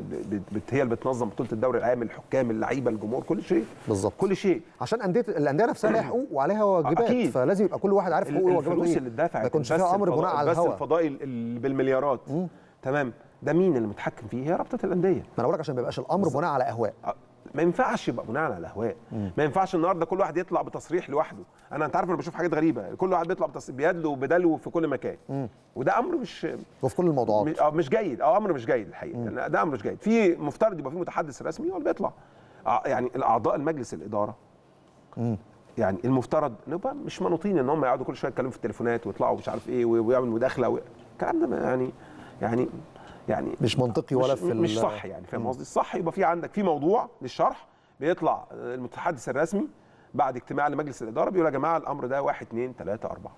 بت- هي اللي بتنظم بطولة الدوري العام الحكام اللعيبة الجمهور كل شيء. بالظبط. كل شيء. عشان انديه الأندية نفسها لها حقوق وعليها واجبات أكيد. فلازم يبقى كل واحد عارف حقوقه وواجباته الفلوس إيه. اللي اتدفعت ما يكونش فيها أمر بناء على البث الهوى الفضائي ال- ال- بالمليارات. تمام. ده مين اللي متحكم فيه؟ هي رابطة الأندية. ما أنا بقول لك عشان ما يبقاش الأمر بناء على أهواء. ما ينفعش يبقى بناء على الأهواء. ما ينفعش النهارده كل واحد يطلع بتصريح لوحده. أنا أنت عارف أنا بشوف حاجات غريبة. كل واحد بيطلع بتصريح بيدلو وبدلو في كل مكان. وده أمر مش وفي كل الموضوعات. مش- آه، مش جيد. آه أمر مش جيد الحقيقة. يعني ده أمر مش جيد. في مفترض يبقى في متحدث رسمي هو اللي بيطلع. آه، يعني الأعضاء المجلس الإدارة. يعني المفترض نبقى مش منوطين إن هم يقعدوا كل شوية يتكلموا في التليفونات ويطلعوا مش عارف إيه ويعملوا مداخلة و... الكلام ده يعني يعني يعني مش منطقي ولا مش, في مش صح يعني فاهم قصدي؟ الصح يبقى في عندك في موضوع للشرح بيطلع المتحدث الرسمي بعد اجتماع لمجلس الإدارة بيقول يا جماعة الأمر ده واحد اثنين ثلاثة أربعة.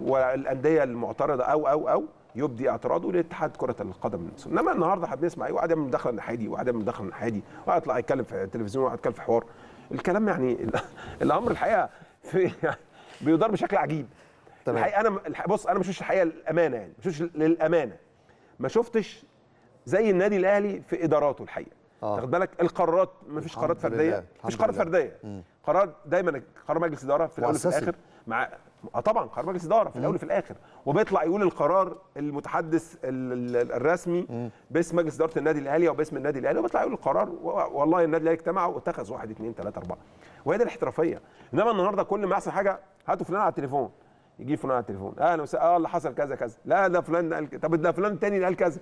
والأندية المعترضة أو أو أو يبدي اعتراضه لاتحاد كرة القدم. إنما النهارده إحنا بنسمع إيه واحد يعمل مداخله ناحيه وواحد يعمل مداخله ناحيه دي واحد يطلع يتكلم في التلفزيون وواحد يتكلم في حوار. الكلام يعني الأمر الحقيقة في يعني بيدار بشكل عجيب. تمام. الحقيقة أنا الحقيقة بص أنا ما شفتش الحقيقة الامانه يعني ما شفتش للأمانة. ما شفتش زي النادي الأهلي في إداراته الحقيقة. آه. تاخد بالك القرارات ما فيش قرارات فردية مفيش الحمد قرارات. فردية. قرار دايما قرار مجلس إدارة في الأول وفي. الآخر مع آه طبعا قرار مجلس إدارة في الأول وفي الآخر. وبيطلع يقول القرار المتحدث ال- ال- الرسمي باسم مجلس إدارة النادي الأهلي أو باسم النادي الأهلي. وبيطلع يقول القرار والله النادي الأهلي اجتمع واتخذ واحد اثنين ثلاثة أربعة. وهي دي الإحترافية. إنما النهارده كل ما يحصل حاجة هاتوا فلان على التليفون. يجي فلان على التليفون أهلا وسهلا آه اللي حصل كذا كذا لا ده فلان قال طب ده فلان تاني قال كذا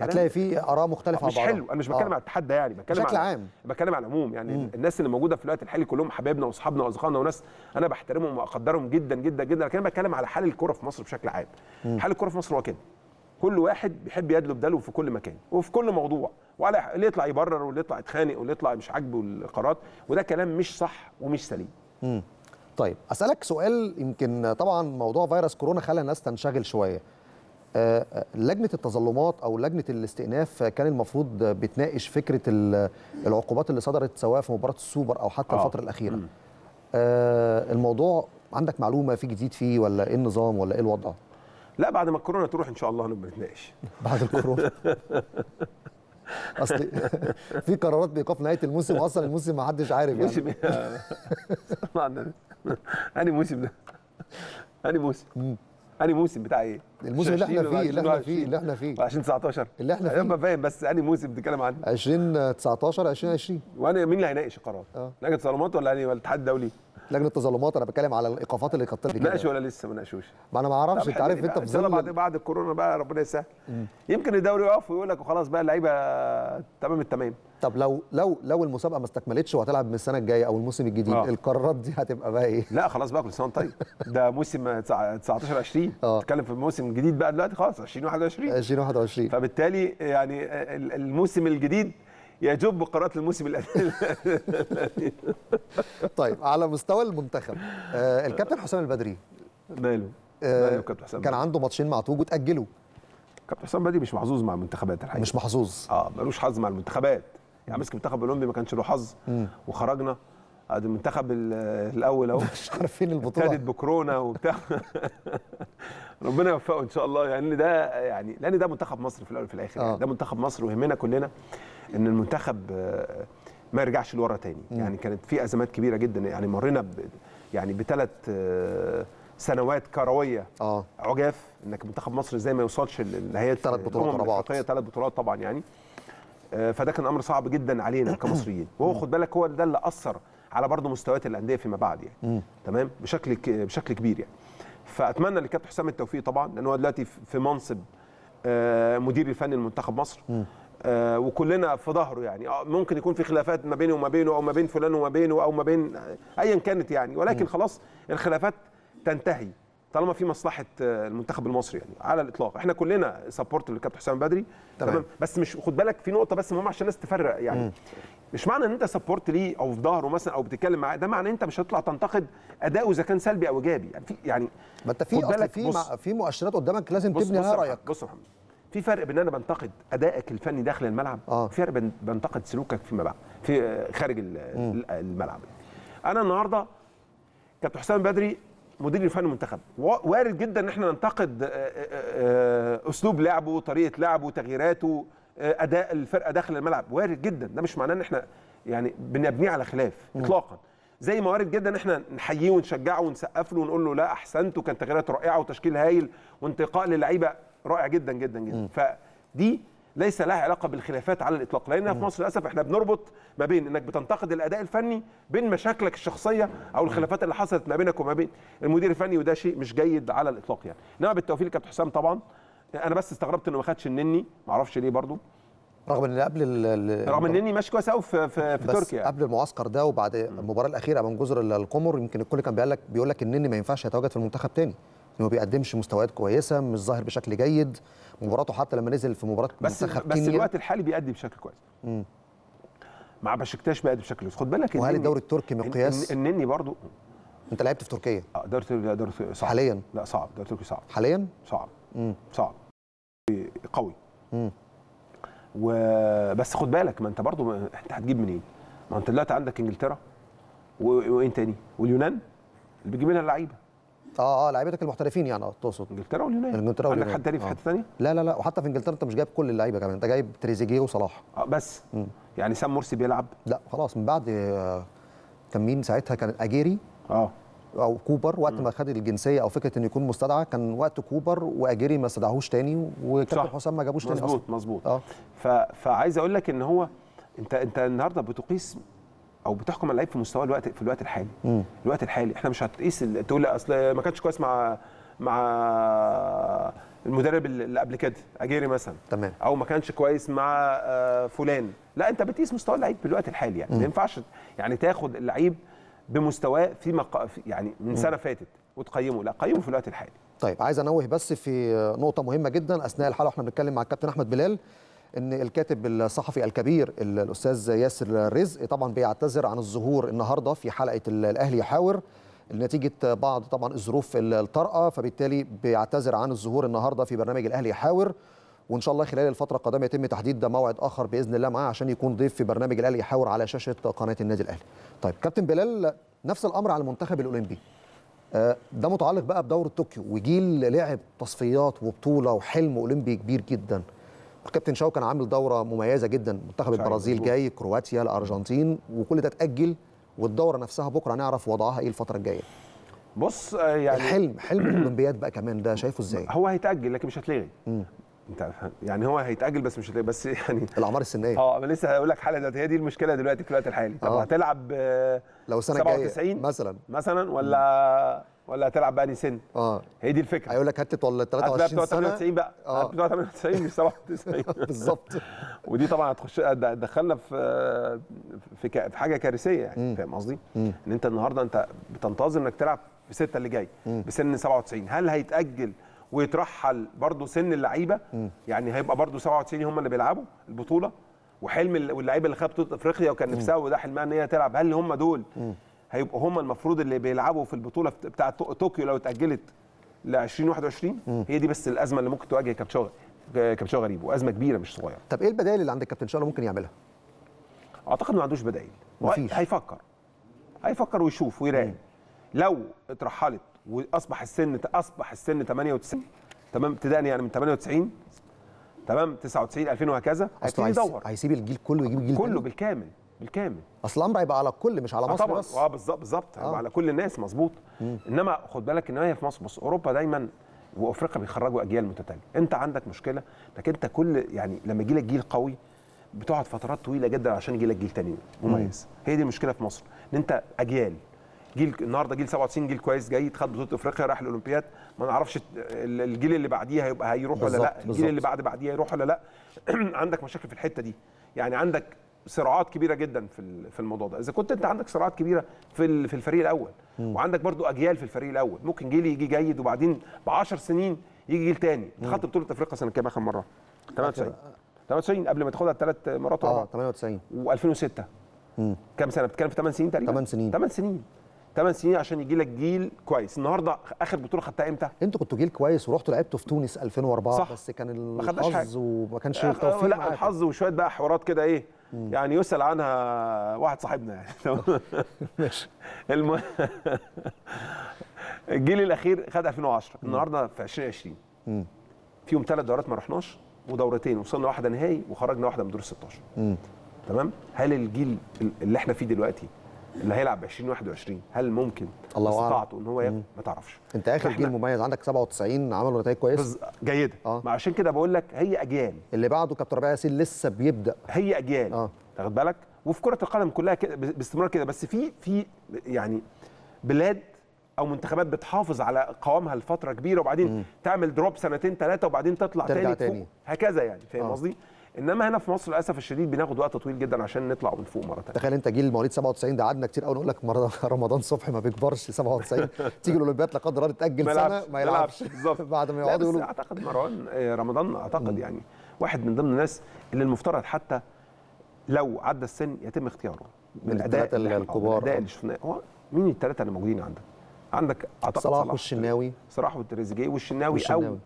هتلاقي فيه آراء مختلفة مش عن. حلو أنا مش بتكلم آه. على الاتحاد ده يعني بتكلم بشكل على عام. بتكلم على العموم يعني الناس اللي موجودة في الوقت الحالي كلهم حبايبنا وأصحابنا وأصدقائنا وناس أنا بحترمهم وأقدرهم جدا جدا جدا لكن أنا بتكلم على حال الكرة في مصر بشكل عام حال الكرة في مصر هو كده كل واحد بيحب يدلو بدلو في كل مكان وفي كل موضوع وعلى اللي يطلع يبرر واللي يطلع يتخانق واللي يطلع مش عاجبه القرارات وده كلام مش صح ومش سليم مم. طيب أسألك سؤال يمكن طبعا موضوع فيروس كورونا خلى الناس تنشغل شوية. آه، آه، لجنة التظلمات أو لجنة الاستئناف كان المفروض بتناقش فكرة ال- العقوبات اللي صدرت سواء في مباراة السوبر أو حتى آه. الفترة الأخيرة. آه، الموضوع عندك معلومة في جديد فيه ولا إيه النظام ولا إيه الوضع؟ لا بعد ما الكورونا تروح إن شاء الله نبقى نتناقش. بعد الكورونا. اصل في قرارات بإيقاف نهاية الموسم أصلا الموسم ما حدش عارف يعني. موسم إيه طبعا أنهي موسم ده؟ أنهي موسم؟ أنهي موسم بتاع إيه؟ الموسم اللي إحنا 20 ولا فيه اللي إحنا 20 فيه اللي إحنا فيه. 2019 اللي إحنا فيه. أنا فاهم بس أنهي موسم بتتكلم عنه؟ 2019 2020 وأنا مين اللي هيناقش القرار؟ آه. لجنه صالونات ولا ولا الاتحاد الدولي؟ لجنة التظلمات أنا بتكلم على الإيقافات اللي كانت طلعت ناقش ولا لسه ما ناقشوش؟ ما أنا ما أعرفش. أنت عارف أنت. في الله بعد ظل بعد الكورونا بقى ربنا يسهل. يمكن الدوري يقف ويقول لك وخلاص بقى اللعيبة تمام التمام. طب لو لو لو المسابقة ما استكملتش وهتلعب من السنة الجاية أو الموسم الجديد آه. القرارات دي هتبقى بقى إيه؟ لا خلاص بقى كل سنة طيب. ده موسم 19 20 آه. في موسم جديد بقى دلوقتي خلاص 2021 2021 فبالتالي يعني ال- الموسم الجديد يجب قرارات الموسم طيب على مستوى المنتخب آه الكابتن حسام البدري ماله؟ آه ماله كابتن حسام كان عنده ماتشين مع توج وتأجلوا. كابتن حسام بدري مش محظوظ مع المنتخبات الحقيقة. مش محظوظ. آه ملوش حظ مع المنتخبات. يعني مسك المنتخب الاولمبي ما كانش له حظ. وخرجنا. ادي المنتخب ال- الأول أهو. مش عارفين البطولة. ابتدت بكورونا وبتاع. ربنا يوفقه إن شاء الله. يعني ده يعني لأن ده منتخب مصر في الأول وفي الآخر. آه. يعني ده منتخب مصر ويهمنا كلنا. إن المنتخب آه، ما يرجعش لورا تاني. يعني كانت في أزمات كبيرة جدا. يعني مرينا ب يعني بثلاث سنوات كروية آه. عجاف. إنك منتخب مصر إزاي ما يوصلش لنهاية تلات بطولات ورا بعض. ثلاث بطولات طبعا يعني. آه، فده كان أمر صعب جدا علينا كمصريين. وهو خد بالك هو ده اللي أثر على برضه مستويات الأندية فيما بعد يعني. تمام؟ بشكل ك- بشكل كبير يعني. فأتمنى للكابتن حسام التوفيق طبعا لأن هو دلوقتي في منصب آه، مدير الفني لمنتخب مصر. آه، وكلنا في ظهره يعني. آه، ممكن يكون في خلافات ما بينه وما بينه أو ما بين فلان وما بينه أو ما بين ايا كانت يعني. ولكن خلاص الخلافات تنتهي طالما في مصلحة آه، المنتخب المصري يعني على الإطلاق. إحنا كلنا سبورت للكابتن حسام بدري تمام. تمام؟ بس مش خد بالك في نقطة بس مهمة عشان الناس تفرق يعني. مش معنى إن أنت سبورت ليه أو في ظهره مثلا أو بتتكلم معاه. ده معنى إن أنت مش هتطلع تنتقد اداؤه إذا كان سلبي أو إيجابي. يعني في يعني ما أنت في في في مؤشرات قدامك لازم بص تبني بص عليها رأيك. بص يا محمد. في فرق بين أنا بنتقد أدائك الفني داخل الملعب آه. في فرق بين بنتقد سلوكك فيما بعد في خارج ال- ال- الملعب. أنا النهارده كابتن حسام بدري مدير الفني المنتخب وا- وارد جدا إن إحنا ننتقد آه، آه، آه، أسلوب لعبه طريقة لعبه تغييراته أداء الفرقة داخل الملعب وارد جدا. ده مش معناه إن إحنا يعني بنبنيه على خلاف اطلاقا. زي ما وارد جدا إن إحنا نحييه ونشجعه ونسقف له ونقول له لا احسنت وكان تغييرات رائعة وتشكيل هايل وانتقاء للعيبة. رائع جدا جدا جدا. فدي ليس لها علاقة بالخلافات على الإطلاق. لأن في مصر للأسف إحنا بنربط ما بين إنك بتنتقد الأداء الفني بين مشاكلك الشخصية أو الخلافات اللي حصلت ما بينك وما بين المدير الفني وده شيء مش جيد على الإطلاق يعني. إنما بالتوفيق لكابتن حسام طبعا أنا بس استغربت إنه ما خدش النني ما أعرفش ليه برضو. رغم إن قبل ال- رغم إن النني ماشي كويس قوي في في, في بس تركيا يعني. قبل المعسكر ده وبعد المباراة الأخيرة أمام جزر القمر يمكن الكل كان بيقول لك بيقول لك النني ما ينفعش يتواجد في المنتخب تاني. ما بيقدمش مستويات كويسة مش ظاهر بشكل جيد مباراته حتى لما نزل في مباراة بس منتخب بس الوقت الحالي بيأدي بشكل كويس مع بشكتاش بيأدي بشكل كويس خد بالك وهل النني- الدوري التركي مقياس؟ الن- النني برضو أنت لعبت في تركيا آه، دوري دوري صعب حاليا؟ لا صعب دوري التركي صعب حاليا صعب مم. صعب قوي مم. وبس خد بالك ما أنت برضو ما أنت هتجيب منين؟ ما أنت دلوقتي عندك إنجلترا. وإيه تاني؟ واليونان اللي بتجيب لها اللعيبة آه آه لعيبتك المحترفين يعني آه، تقصد. إنجلترا واليونان. إنجلترا عندك واليونان. حد تاني في آه. حتة ثانية لا لا لا وحتى في إنجلترا أنت مش جايب كل اللعيبة كمان أنت جايب تريزيجيه وصلاح. آه بس. يعني سام مرسي بيلعب؟ لا خلاص من بعد آه، كان مين ساعتها كان أجيري. آه. أو كوبر وقت ما خد الجنسية أو فكرة إنه يكون مستدعى كان وقت كوبر وأجيري ما استدعاهوش تاني وكابتن. حسام ما جابوش تاني مظبوط مظبوط. آه. فعايز أقول لك إن هو أنت أنت النهارده بتقيس أو بتحكم اللعيب في مستوى الوقت في الوقت الحالي. مم. الوقت الحالي. إحنا مش هتقيس تقول لأ أصل ما كانش كويس مع مع المدرب اللي قبل كده أجيري مثلا. تمام. أو ما كانش كويس مع آه، فلان. لأ أنت بتقيس مستوى اللعيب بالوقت الحالي يعني. ما ينفعش يعني تاخد اللعيب بمستواه في مق... يعني من سنة فاتت وتقيمه. لأ قيمه في الوقت الحالي. طيب عايز أنوه بس في نقطة مهمة جدا أثناء الحلقة. وإحنا بنتكلم مع الكابتن أحمد بلال. إن الكاتب الصحفي الكبير ال- الأستاذ ياسر رزق طبعا بيعتذر عن الظهور النهارده في حلقة ال- الأهلي يحاور نتيجة بعض طبعا الظروف ال- الطارئة فبالتالي بيعتذر عن الظهور النهارده في برنامج الأهلي يحاور وإن شاء الله خلال الفترة القادمة يتم تحديد موعد آخر بإذن الله معاه عشان يكون ضيف في برنامج الأهلي يحاور على شاشة قناة النادي الأهلي. طيب كابتن بلال نفس الأمر على المنتخب الأولمبي. آه، ده متعلق بقى بدورة طوكيو وجيل لعب تصفيات وبطولة وحلم أولمبي كبير جدا الكابتن شاو كان عامل دورة مميزة جدا. منتخب البرازيل. جاي كرواتيا الأرجنتين وكل ده اتأجل والدورة نفسها بكرة. نعرف وضعها إيه الفترة الجاية. بص آه، يعني الحلم حلم الأولمبياد بقى كمان ده شايفه إزاي؟ هو هيتأجل لكن مش هتلغي. انت يعني هو هيتأجل بس مش بس يعني الأعمار السنية. آه أنا لسه هقول لك حاجة دلوقتي. هي دي المشكلة دلوقتي في الوقت الحالي. طب آه. هتلعب آه، لو السنة الجاية 97 مثلا. مثلا ولا ولا هتلعب بقى سن؟ آه. هي دي الفكرة. هيقول لك هاتت ولا هتلاقي 23 بتوع سنة. 98 بقى. آه. بتوع 98 مش 97 بالظبط. ودي طبعا هتخش دخلنا في في ك- في حاجة كارثية يعني فاهم قصدي؟ إن أنت النهارده أنت بتنتظر إنك تلعب في 6 اللي جاي بسن 97 هل هيتأجل ويترحل برضه سن اللعيبة؟ يعني هيبقى برضه 97 هم اللي بيلعبوا البطولة؟ وحلم ال- واللعيبة اللي خدت بطولة أفريقيا وكان نفسها وده حلمها إن هي تلعب هل هم دول هيبقوا هم المفروض اللي بيلعبوا في البطولة بت- بتاعه طو- طوكيو لو اتأجلت ل 2021 هي دي بس الأزمة اللي ممكن تواجه كابتن شوقي كابتن شوقي غريب وأزمة كبيرة مش صغيرة. طب إيه البدائل اللي عند الكابتن اللي ممكن يعملها؟ أعتقد ما عندوش بدائل. مفيش. هيفكر. هيفكر ويشوف ويراقب. لو اترحلت وأصبح السن أصبح السن 98 تمام ابتداء يعني من 98 تمام 99 2000 وهكذا هيبتدي يدور. هيسيب الجيل كله ويجيب الجيل كله. بالكامل. بالكامل أصل الأمر هيبقى على الكل مش على آه مصر طبعا. بس. آه بالظبط بالظبط. آه. على كل الناس مظبوط. إنما خد بالك إن هي في مصر بص أوروبا دايما وأفريقيا بيخرجوا أجيال متتالية. أنت عندك مشكلة انك أنت كل يعني لما يجي لك جيل قوي بتقعد فترات طويلة جدا عشان يجي لك جيل تاني مميز. هي دي المشكلة في مصر إن أنت أجيال. جيل النهارده جيل 97 جيل كويس جيد خد بطولة إفريقيا راح الأولمبياد. ما نعرفش ال- الجيل اللي بعديه هيبقى هيروح ولا لأ؟ الجيل بالظبط. اللي بعد بعديه هيروح ولا لأ؟ عندك مشاكل في الحتة دي. يعني عندك صراعات كبيرة جدا في في الموضوع ده. إذا كنت أنت عندك صراعات كبيرة في في الفريق الأول وعندك برضو أجيال في الفريق الأول ممكن جيل يجي جيد وبعدين ب 10 سنين يجي جيل تاني. أنت خدت بطولة أفريقيا سنة كام آخر مرة؟ 98 98 قبل ما تاخدها ثلاث مرات آه بعض 98 و2006 كام سنة؟ بتتكلم في 8 سنين تقريبا؟ 8 سنين. 8 سنين. 8 سنين عشان يجي لك جيل كويس. النهارده آخر بطولة خدتها إمتى؟ أنتوا كنتوا جيل كويس ورحتوا لعبتوا في تونس 2004 صح. بس كان. الحظ وما كانش آه، التوفيق لا معاكم. الحظ وشوية بقى حوارات كده إيه يعني يسأل عنها واحد صاحبنا يعني؟ ماشي. الم... الجيل الأخير خد 2010 النهارده في 2020 فيهم ثلاث دورات ما رحناش ودورتين وصلنا واحدة نهائي وخرجنا واحدة من دور ال 16 تمام. هل الجيل اللي إحنا فيه دلوقتي اللي هيلعب ب 2021 هل ممكن؟ الله. استطاعته إن هو ياخد؟ ما تعرفش. أنت آخر جيل مميز عندك 97 عملوا نتائج كويس. بز... جيدة. آه. ما عشان كده بقول لك هي أجيال. اللي بعده كابتن ربيع ياسين لسه بيبدأ. هي أجيال. آه. تاخد بالك؟ وفي كرة القدم كلها كده باستمرار كده. بس في في يعني بلاد أو منتخبات بتحافظ على قوامها لفترة كبيرة وبعدين تعمل دروب سنتين ثلاثة وبعدين تطلع ترجع تاني, تاني. هكذا يعني. فاهم آه. إنما هنا في مصر للأسف الشديد بناخد وقت طويل جدا عشان نطلع من فوق مرة ثانية تخيل أنت جيل مواليد 97 ده قعدنا كتير قوي نقول لك رمضان صبحي ما بيكبرش 97 تيجي الأولمبياد لا قدر الله تتاجل سنة ما يلعبش. بالظبط. بعد ما يقعدوا يقولوا أعتقد مروان آه، رمضان أعتقد يعني واحد من ضمن الناس اللي المفترض حتى لو عدى السن يتم اختياره. من إحنا- الكبار، الأداء. اللي شفناه. هو مين الثلاثة اللي موجودين عندك؟ عندك أعتقد صلاح والشناوي. صلاح والتريزيجيه والشناوي, والشناوي. أو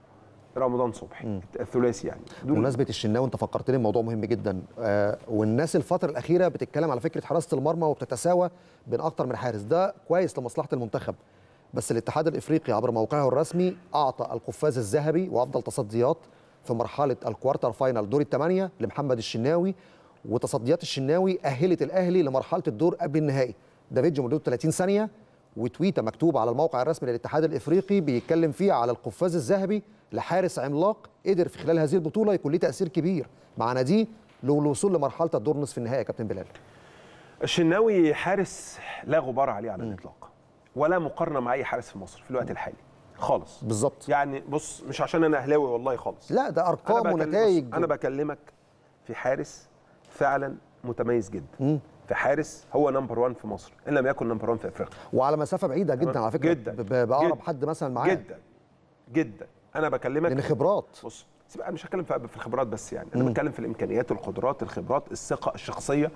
رمضان صبحي الثلاثي يعني. بمناسبة الشناوي انت فكرتني بموضوع مهم جدا. آه والناس الفترة الأخيرة بتتكلم على فكرة حراسة المرمى وبتتساوى بين أكتر من حارس. ده كويس لمصلحة المنتخب بس الاتحاد الإفريقي عبر موقعه الرسمي أعطى القفاز الذهبي وأفضل تصديات في مرحلة ال quarter final دور الثمانيه لمحمد الشناوي وتصديات الشناوي أهلت الأهلي لمرحلة الدور قبل النهائي. ده فيديو مدته 30 ثانية. وتويتة مكتوبة على الموقع الرسمي للاتحاد الإفريقي بيتكلم فيه على القفاز الذهبي لحارس عملاق قدر في خلال هذه البطولة يكون ليه تأثير كبير. مع ناديه للوصول لمرحلة الدور نصف النهائي يا كابتن بلال. الشناوي حارس لا غبار عليه على الإطلاق ولا مقارنة مع أي حارس في مصر في الوقت الحالي خالص. بالظبط. يعني بص مش عشان أنا أهلاوي والله خالص. لا ده أرقام ونتائج. أنا بكلمك في حارس فعلا متميز جدا. في حارس هو number 1 في مصر إن لم يكن number 1 في إفريقيا. وعلى مسافة بعيدة جدا. على فكرة جداً. بأقرب جداً. حد مثلا معاه جدا. جدا. أنا بكلمك لأن خبرات. بص سيب- أنا مش هتكلم في الخبرات بس يعني أنا بتكلم في الإمكانيات القدرات الخبرات الثقة الشخصية.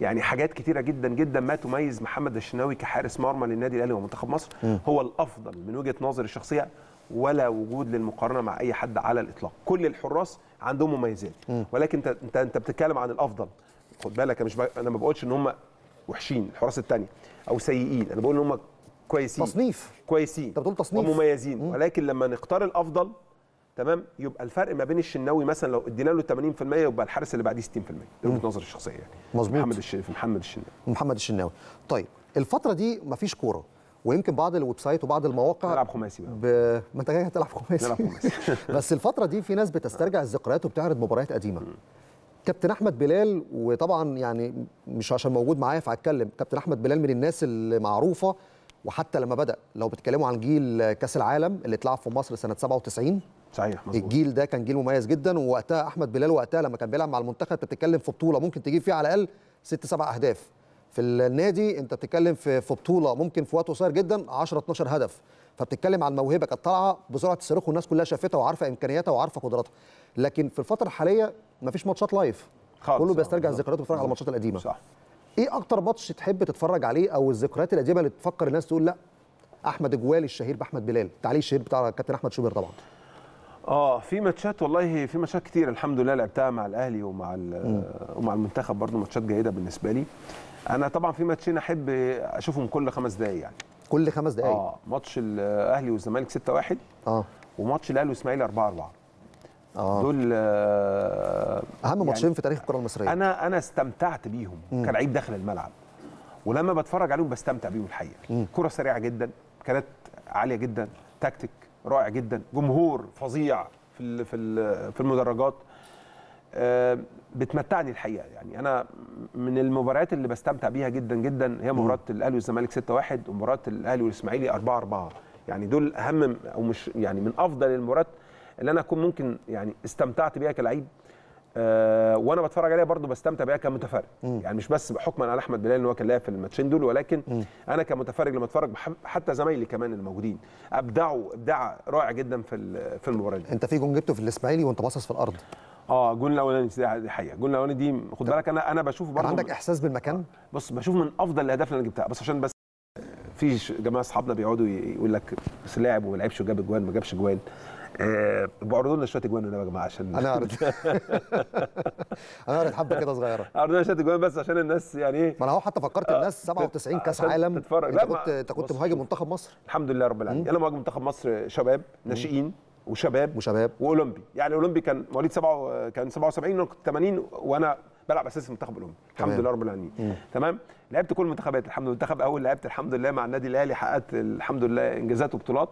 يعني حاجات كتيرة جدا جدا ما تميز محمد الشناوي كحارس مرمى للنادي الأهلي ومنتخب مصر. هو الأفضل من وجهة نظري الشخصية ولا وجود للمقارنة مع أي حد على الإطلاق. كل الحراس عندهم مميزات. ولكن أنت أنت بتتكلم عن الأفضل. خد بالك أنا مش ب... أنا ما بقولش إن هم وحشين الحراس الثانية أو سيئين أنا بقول إن هم كويسين. تصنيف. كويسين. أنت بتقول تصنيف. ومميزين ولكن لما نختار الأفضل تمام يبقى الفرق ما بين الشناوي مثلا لو ادينا له 80% يبقى الحارس اللي بعديه 60% دي وجهة نظري الشخصية يعني. مظبوط. محمد الش... في محمد الشناوي. محمد الشناوي. طيب الفترة دي مفيش كورة ويمكن بعض ال website وبعض المواقع نلعب خماسي بقى. ب... ما انت جاي هتلعب خماسي. خماسي. بس الفترة دي في ناس بتسترجع الذكريات وبتعرض مباريات قديمة. كابتن أحمد بلال وطبعا يعني مش عشان موجود معايا فهتكلم كابتن أحمد بلال من الناس المعروفة وحتى لما بدأ لو بتتكلموا عن جيل كأس العالم اللي اتلعب في مصر سنة 97 صحيح مظبوط. الجيل ده كان جيل مميز جدا ووقتها أحمد بلال وقتها لما كان بيلعب مع المنتخب أنت بتتكلم في بطولة ممكن تجيب فيها على الأقل ست سبع أهداف. في النادي أنت بتتكلم في في بطولة ممكن في وقت قصير جدا 10 12 هدف. فبتتكلم عن موهبة كانت طالعة بسرعة الصاروخ والناس كلها شافتها وعارفة إمكانياتها وعارفة قدراتها. لكن في الفترة الحالية مفيش ماتشات live خالص. كله بيسترجع. الذكريات وبيتفرج على الماتشات القديمة. صح. إيه أكتر ماتش تحب تتفرج عليه أو الذكريات القديمة اللي تفكر الناس تقول لأ أحمد جوالي الشهير بأحمد بلال؟ التعليق الشهير بتاع كابتن أحمد شوبير طبعا. آه في ماتشات والله في ماتشات كتير الحمد لله لعبتها مع الأهلي ومع ومع المنتخب برضو ماتشات جيدة بالنسبة لي. أنا طبعا في ماتشين أحب أشوفهم كل خمس دقائق يعني. كل خمس دقائق آه ماتش الأهلي والزمالك 6 1 آه. وماتش الأهلي والإسماعيلي 4 4 آه. دول آه أهم ماتشين في تاريخ الكرة المصرية. أنا أنا استمتعت بيهم كلاعب داخل الملعب. ولما بتفرج عليهم بستمتع بيهم الحقيقة. كرة سريعة جدا كانت عالية جدا تكتيك رائع جدا جمهور فظيع في في في المدرجات. آه، بتمتعني الحقيقة. يعني أنا من المباريات اللي بستمتع بيها جدا جدا هي مباراة الأهلي والزمالك 6 1 ومباراة الأهلي والإسماعيلي 4 4 يعني دول أهم أو مش يعني من أفضل المباريات اللي أنا أكون ممكن يعني استمتعت بيها كلعيب آه وأنا بتفرج عليها برضو بستمتع بيها كمتفرج. يعني مش بس حكما على أحمد بلال إن هو كان لاعب في الماتشين دول ولكن أنا كمتفرج لما اتفرج حتى زمايلي كمان الموجودين. أبدعوا إبداع رائع جدا في في المباراة دي. أنت في جون جبته في الإسماعيلي وأنت باصص في الأرض. آه الجون الاولاني دي حقيقة. الجون الاولاني دي خد بالك أنا أنا بشوفه كان برضه عندك إحساس بالمكان؟ بص بشوف من أفضل الأهداف اللي أنا جبتها. بس عشان بس في جماعة أصحابنا بيقعدوا يقول لك بس لاعب وما لعبش وجاب اجوان ما جابش اجوان آه بعرضوا لنا شوية اجوان هنا يا جماعة عشان أنا قريت أنا قريت حبة كده صغيرة. عرضوا لنا شوية اجوان بس عشان الناس يعني إيه؟ ما أنا هو حتى فكرت الناس 97 كأس عالم. تتفرج. أنت كنت انت كنت مهاجم. منتخب مصر. الحمد لله رب العالمين. أنا مهاجم منتخب مصر شباب ناشئين. وشباب وشباب. وأولمبي. يعني أولمبي كان مواليد 7 كان 77 وأنا كنت 80 وأنا بلعب اساسي في منتخب أولمبي. الحمد تمام. لله رب العالمين. تمام؟ لعبت كل المنتخبات. الحمد لله. منتخب أول لعبت الحمد لله مع النادي الأهلي. حققت الحمد لله إنجازات وبطولات.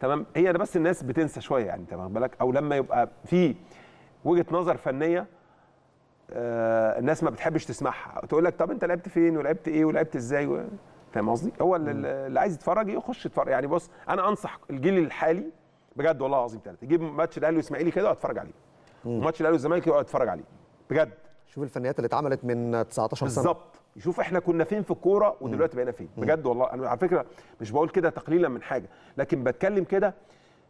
تمام؟ هي بس الناس بتنسى شوية يعني. انت واخد بالك؟ أو لما يبقى في وجهة نظر فنية آه الناس ما بتحبش تسمعها. تقول لك طب أنت لعبت فين؟ ولعبت إيه؟ ولعبت إزاي؟ و... فاهم قصدي؟ هو اللي, اللي عايز يتفرج يخش يتفرج. يعني بص أنا أنصح الجيل الحالي بجد والله العظيم ثلاثة يجيب ماتش الأهلي والإسماعيلي كده وأتفرج عليه. وماتش الأهلي والزمالك يقعد يتفرج عليه. بجد. شوف الفنيات اللي اتعملت من 19 سنة. بالظبط. يشوف إحنا كنا فين في الكورة ودلوقتي بقينا فين. بجد والله. أنا على فكرة مش بقول كده تقليلا من حاجة. لكن بتكلم كده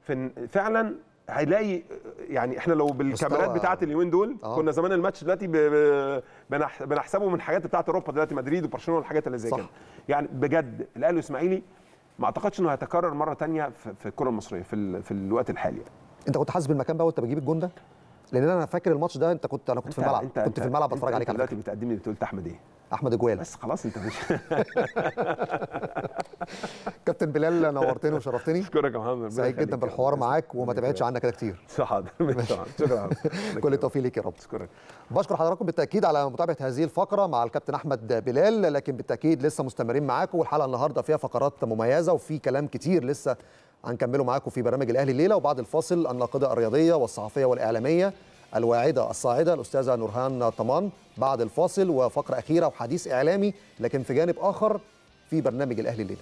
في فعلا هيلاقي يعني إحنا لو بالكاميرات بتاعه اليومين دول آه. كنا زمان الماتش دلوقتي بنحسبه من حاجات بتاعة أوروبا دلوقتي مدريد وبرشلونة والحاجات اللي زي. كده. يعني بجد الأهلي والإسماعيلي ما أعتقدش إنه هيتكرر مرة تانية في الكرة المصرية في في الوقت الحالي. أنت كنت حاسس بالمكان بقى وأنت بتجيب الجون ده لأن أنا فاكر الماتش ده انت كنت أنا كنت في الملعب كنت في الملعب بتفرج عليك على دلوقتي فكرة. بتقدم لي بتقول أحمد إيه؟ أحمد اجوال بس خلاص أنت مش كابتن بلال نورتني وشرفتني. أشكرك يا محمد سعيد جدا. بالحوار معاك وما تبعدش عنك كده كتير. حاضر. شكرا. كل التوفيق ليك يا رب. اشكرك بشكر حضراتكم بالتأكيد على متابعة هذه الفقرة مع الكابتن أحمد بلال لكن بالتأكيد لسه مستمرين معاكم والحلقة النهارده فيها فقرات مميزة وفي كلام كتير لسه هنكمله معاكم في برنامج الأهلي الليلة وبعد الفاصل الناقدة الرياضية والصحفية والإعلامية الواعدة الصاعدة الأستاذة نورهان طمان بعد الفاصل وفقرة أخيرة وحديث إعلامي لكن في جانب آخر في برنامج الأهلي الليلة.